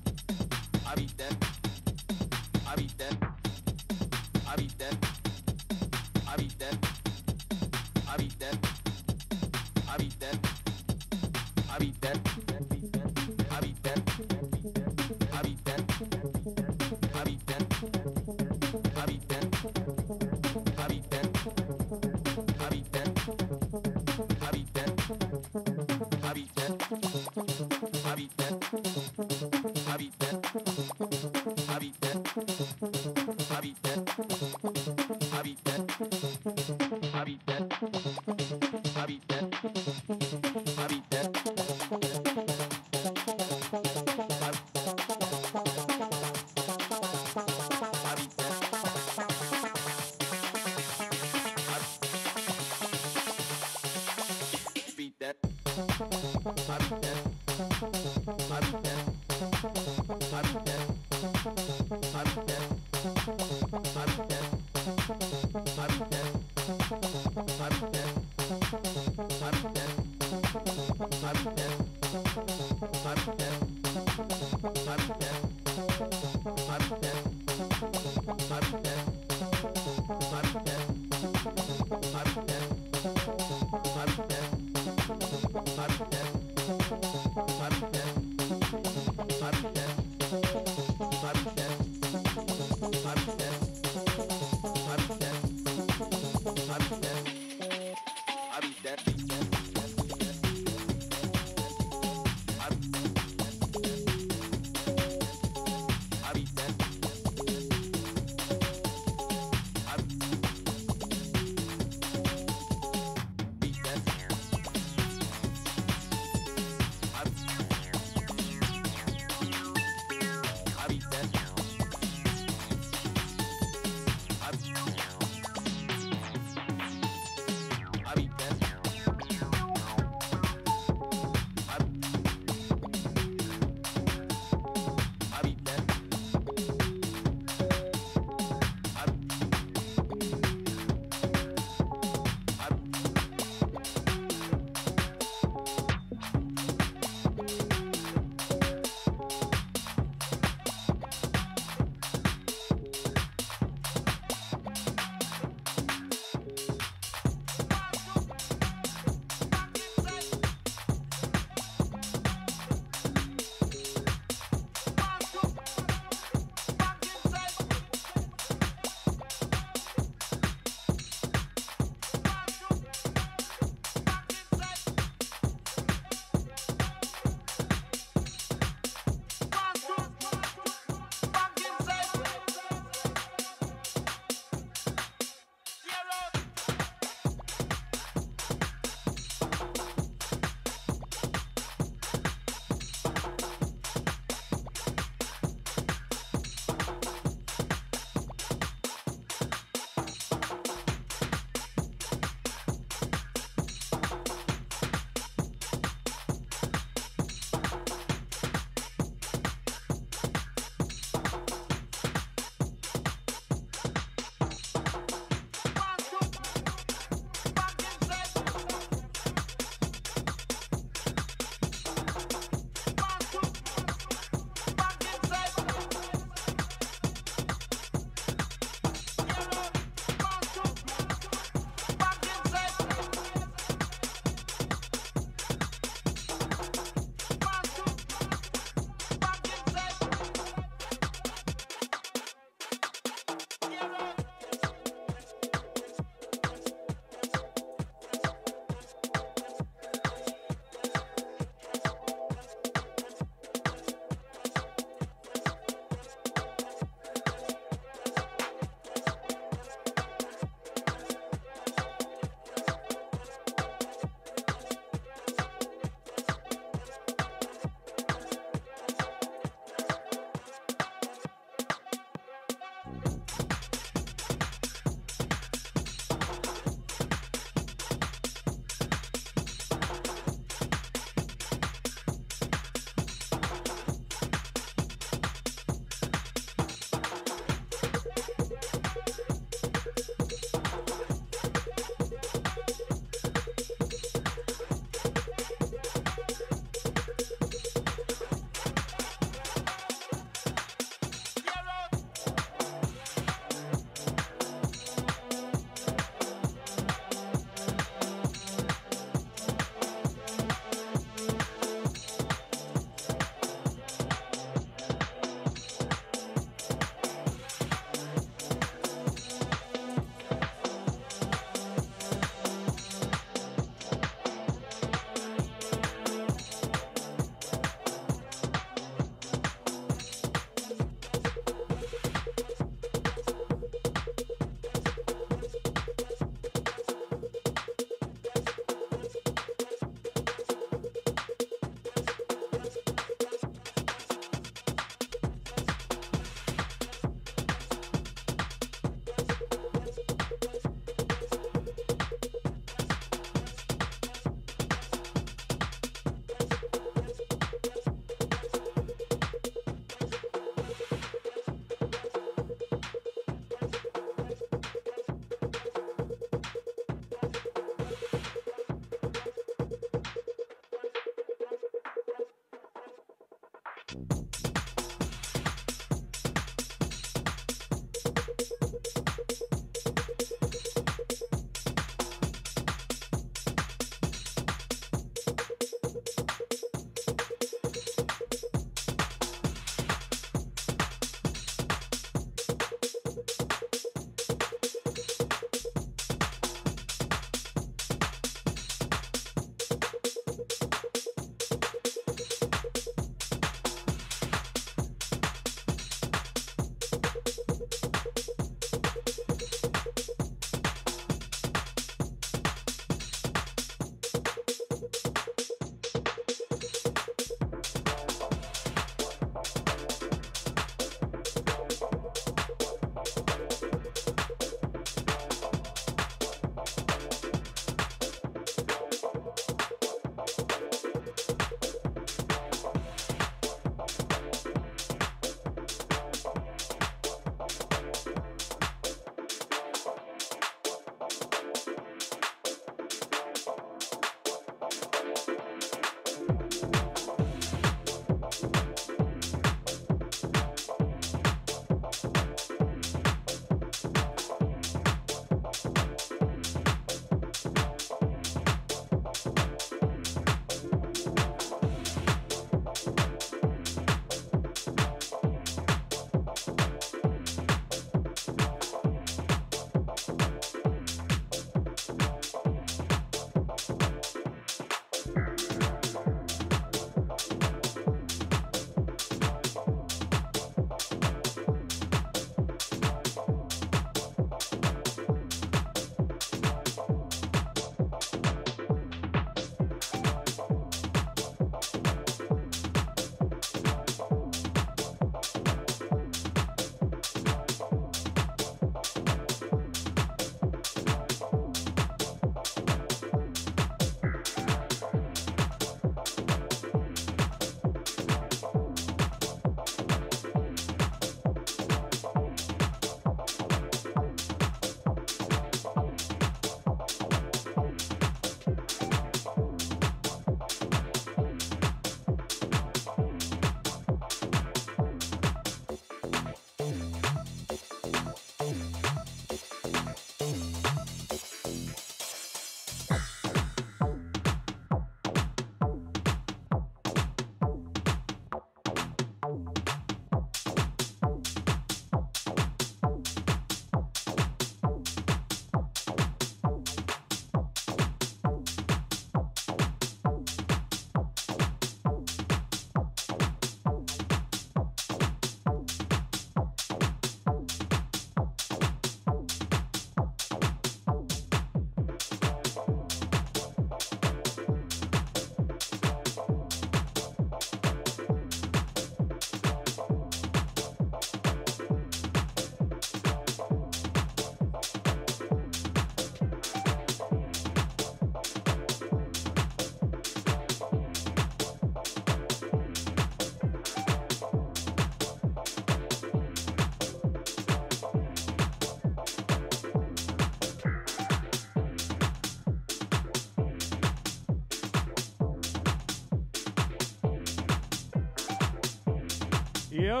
Yo.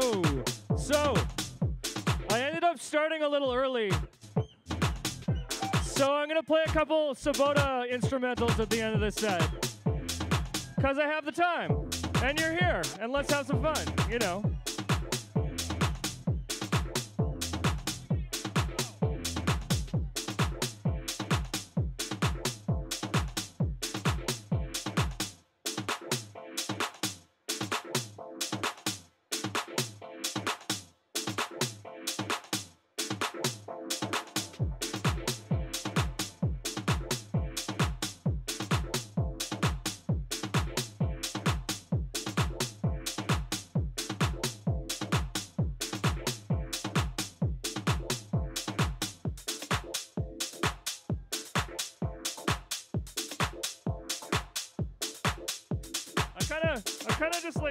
So, I ended up starting a little early. So, I'm to play a couple Sabota instrumentals at the end of this set. Because I have the time. And you're here. And let's have some fun, you know.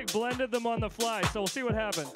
Blended them on the fly, so we'll see what happens.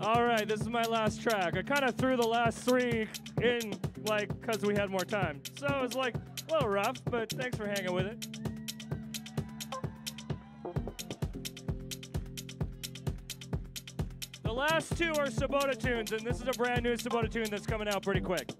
All right, this is my last track. I kind of threw the last three in, like, because we had more time. So it was like a little rough, but thanks for hanging with it. The last two are Sabota tunes, and this is a brand new Sabota tune that's coming out pretty quick.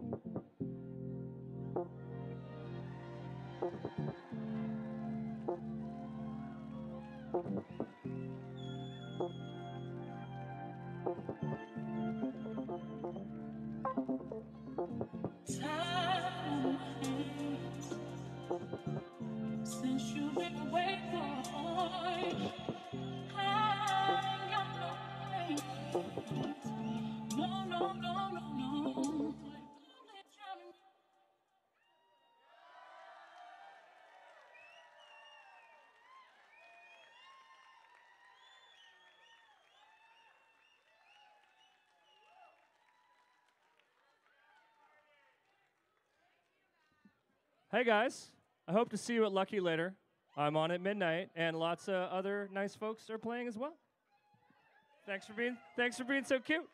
Since Hey guys, I hope to see you at Lucky later. I'm on at midnight, and lots of other nice folks are playing as well. Thanks for being thanks for being so cute.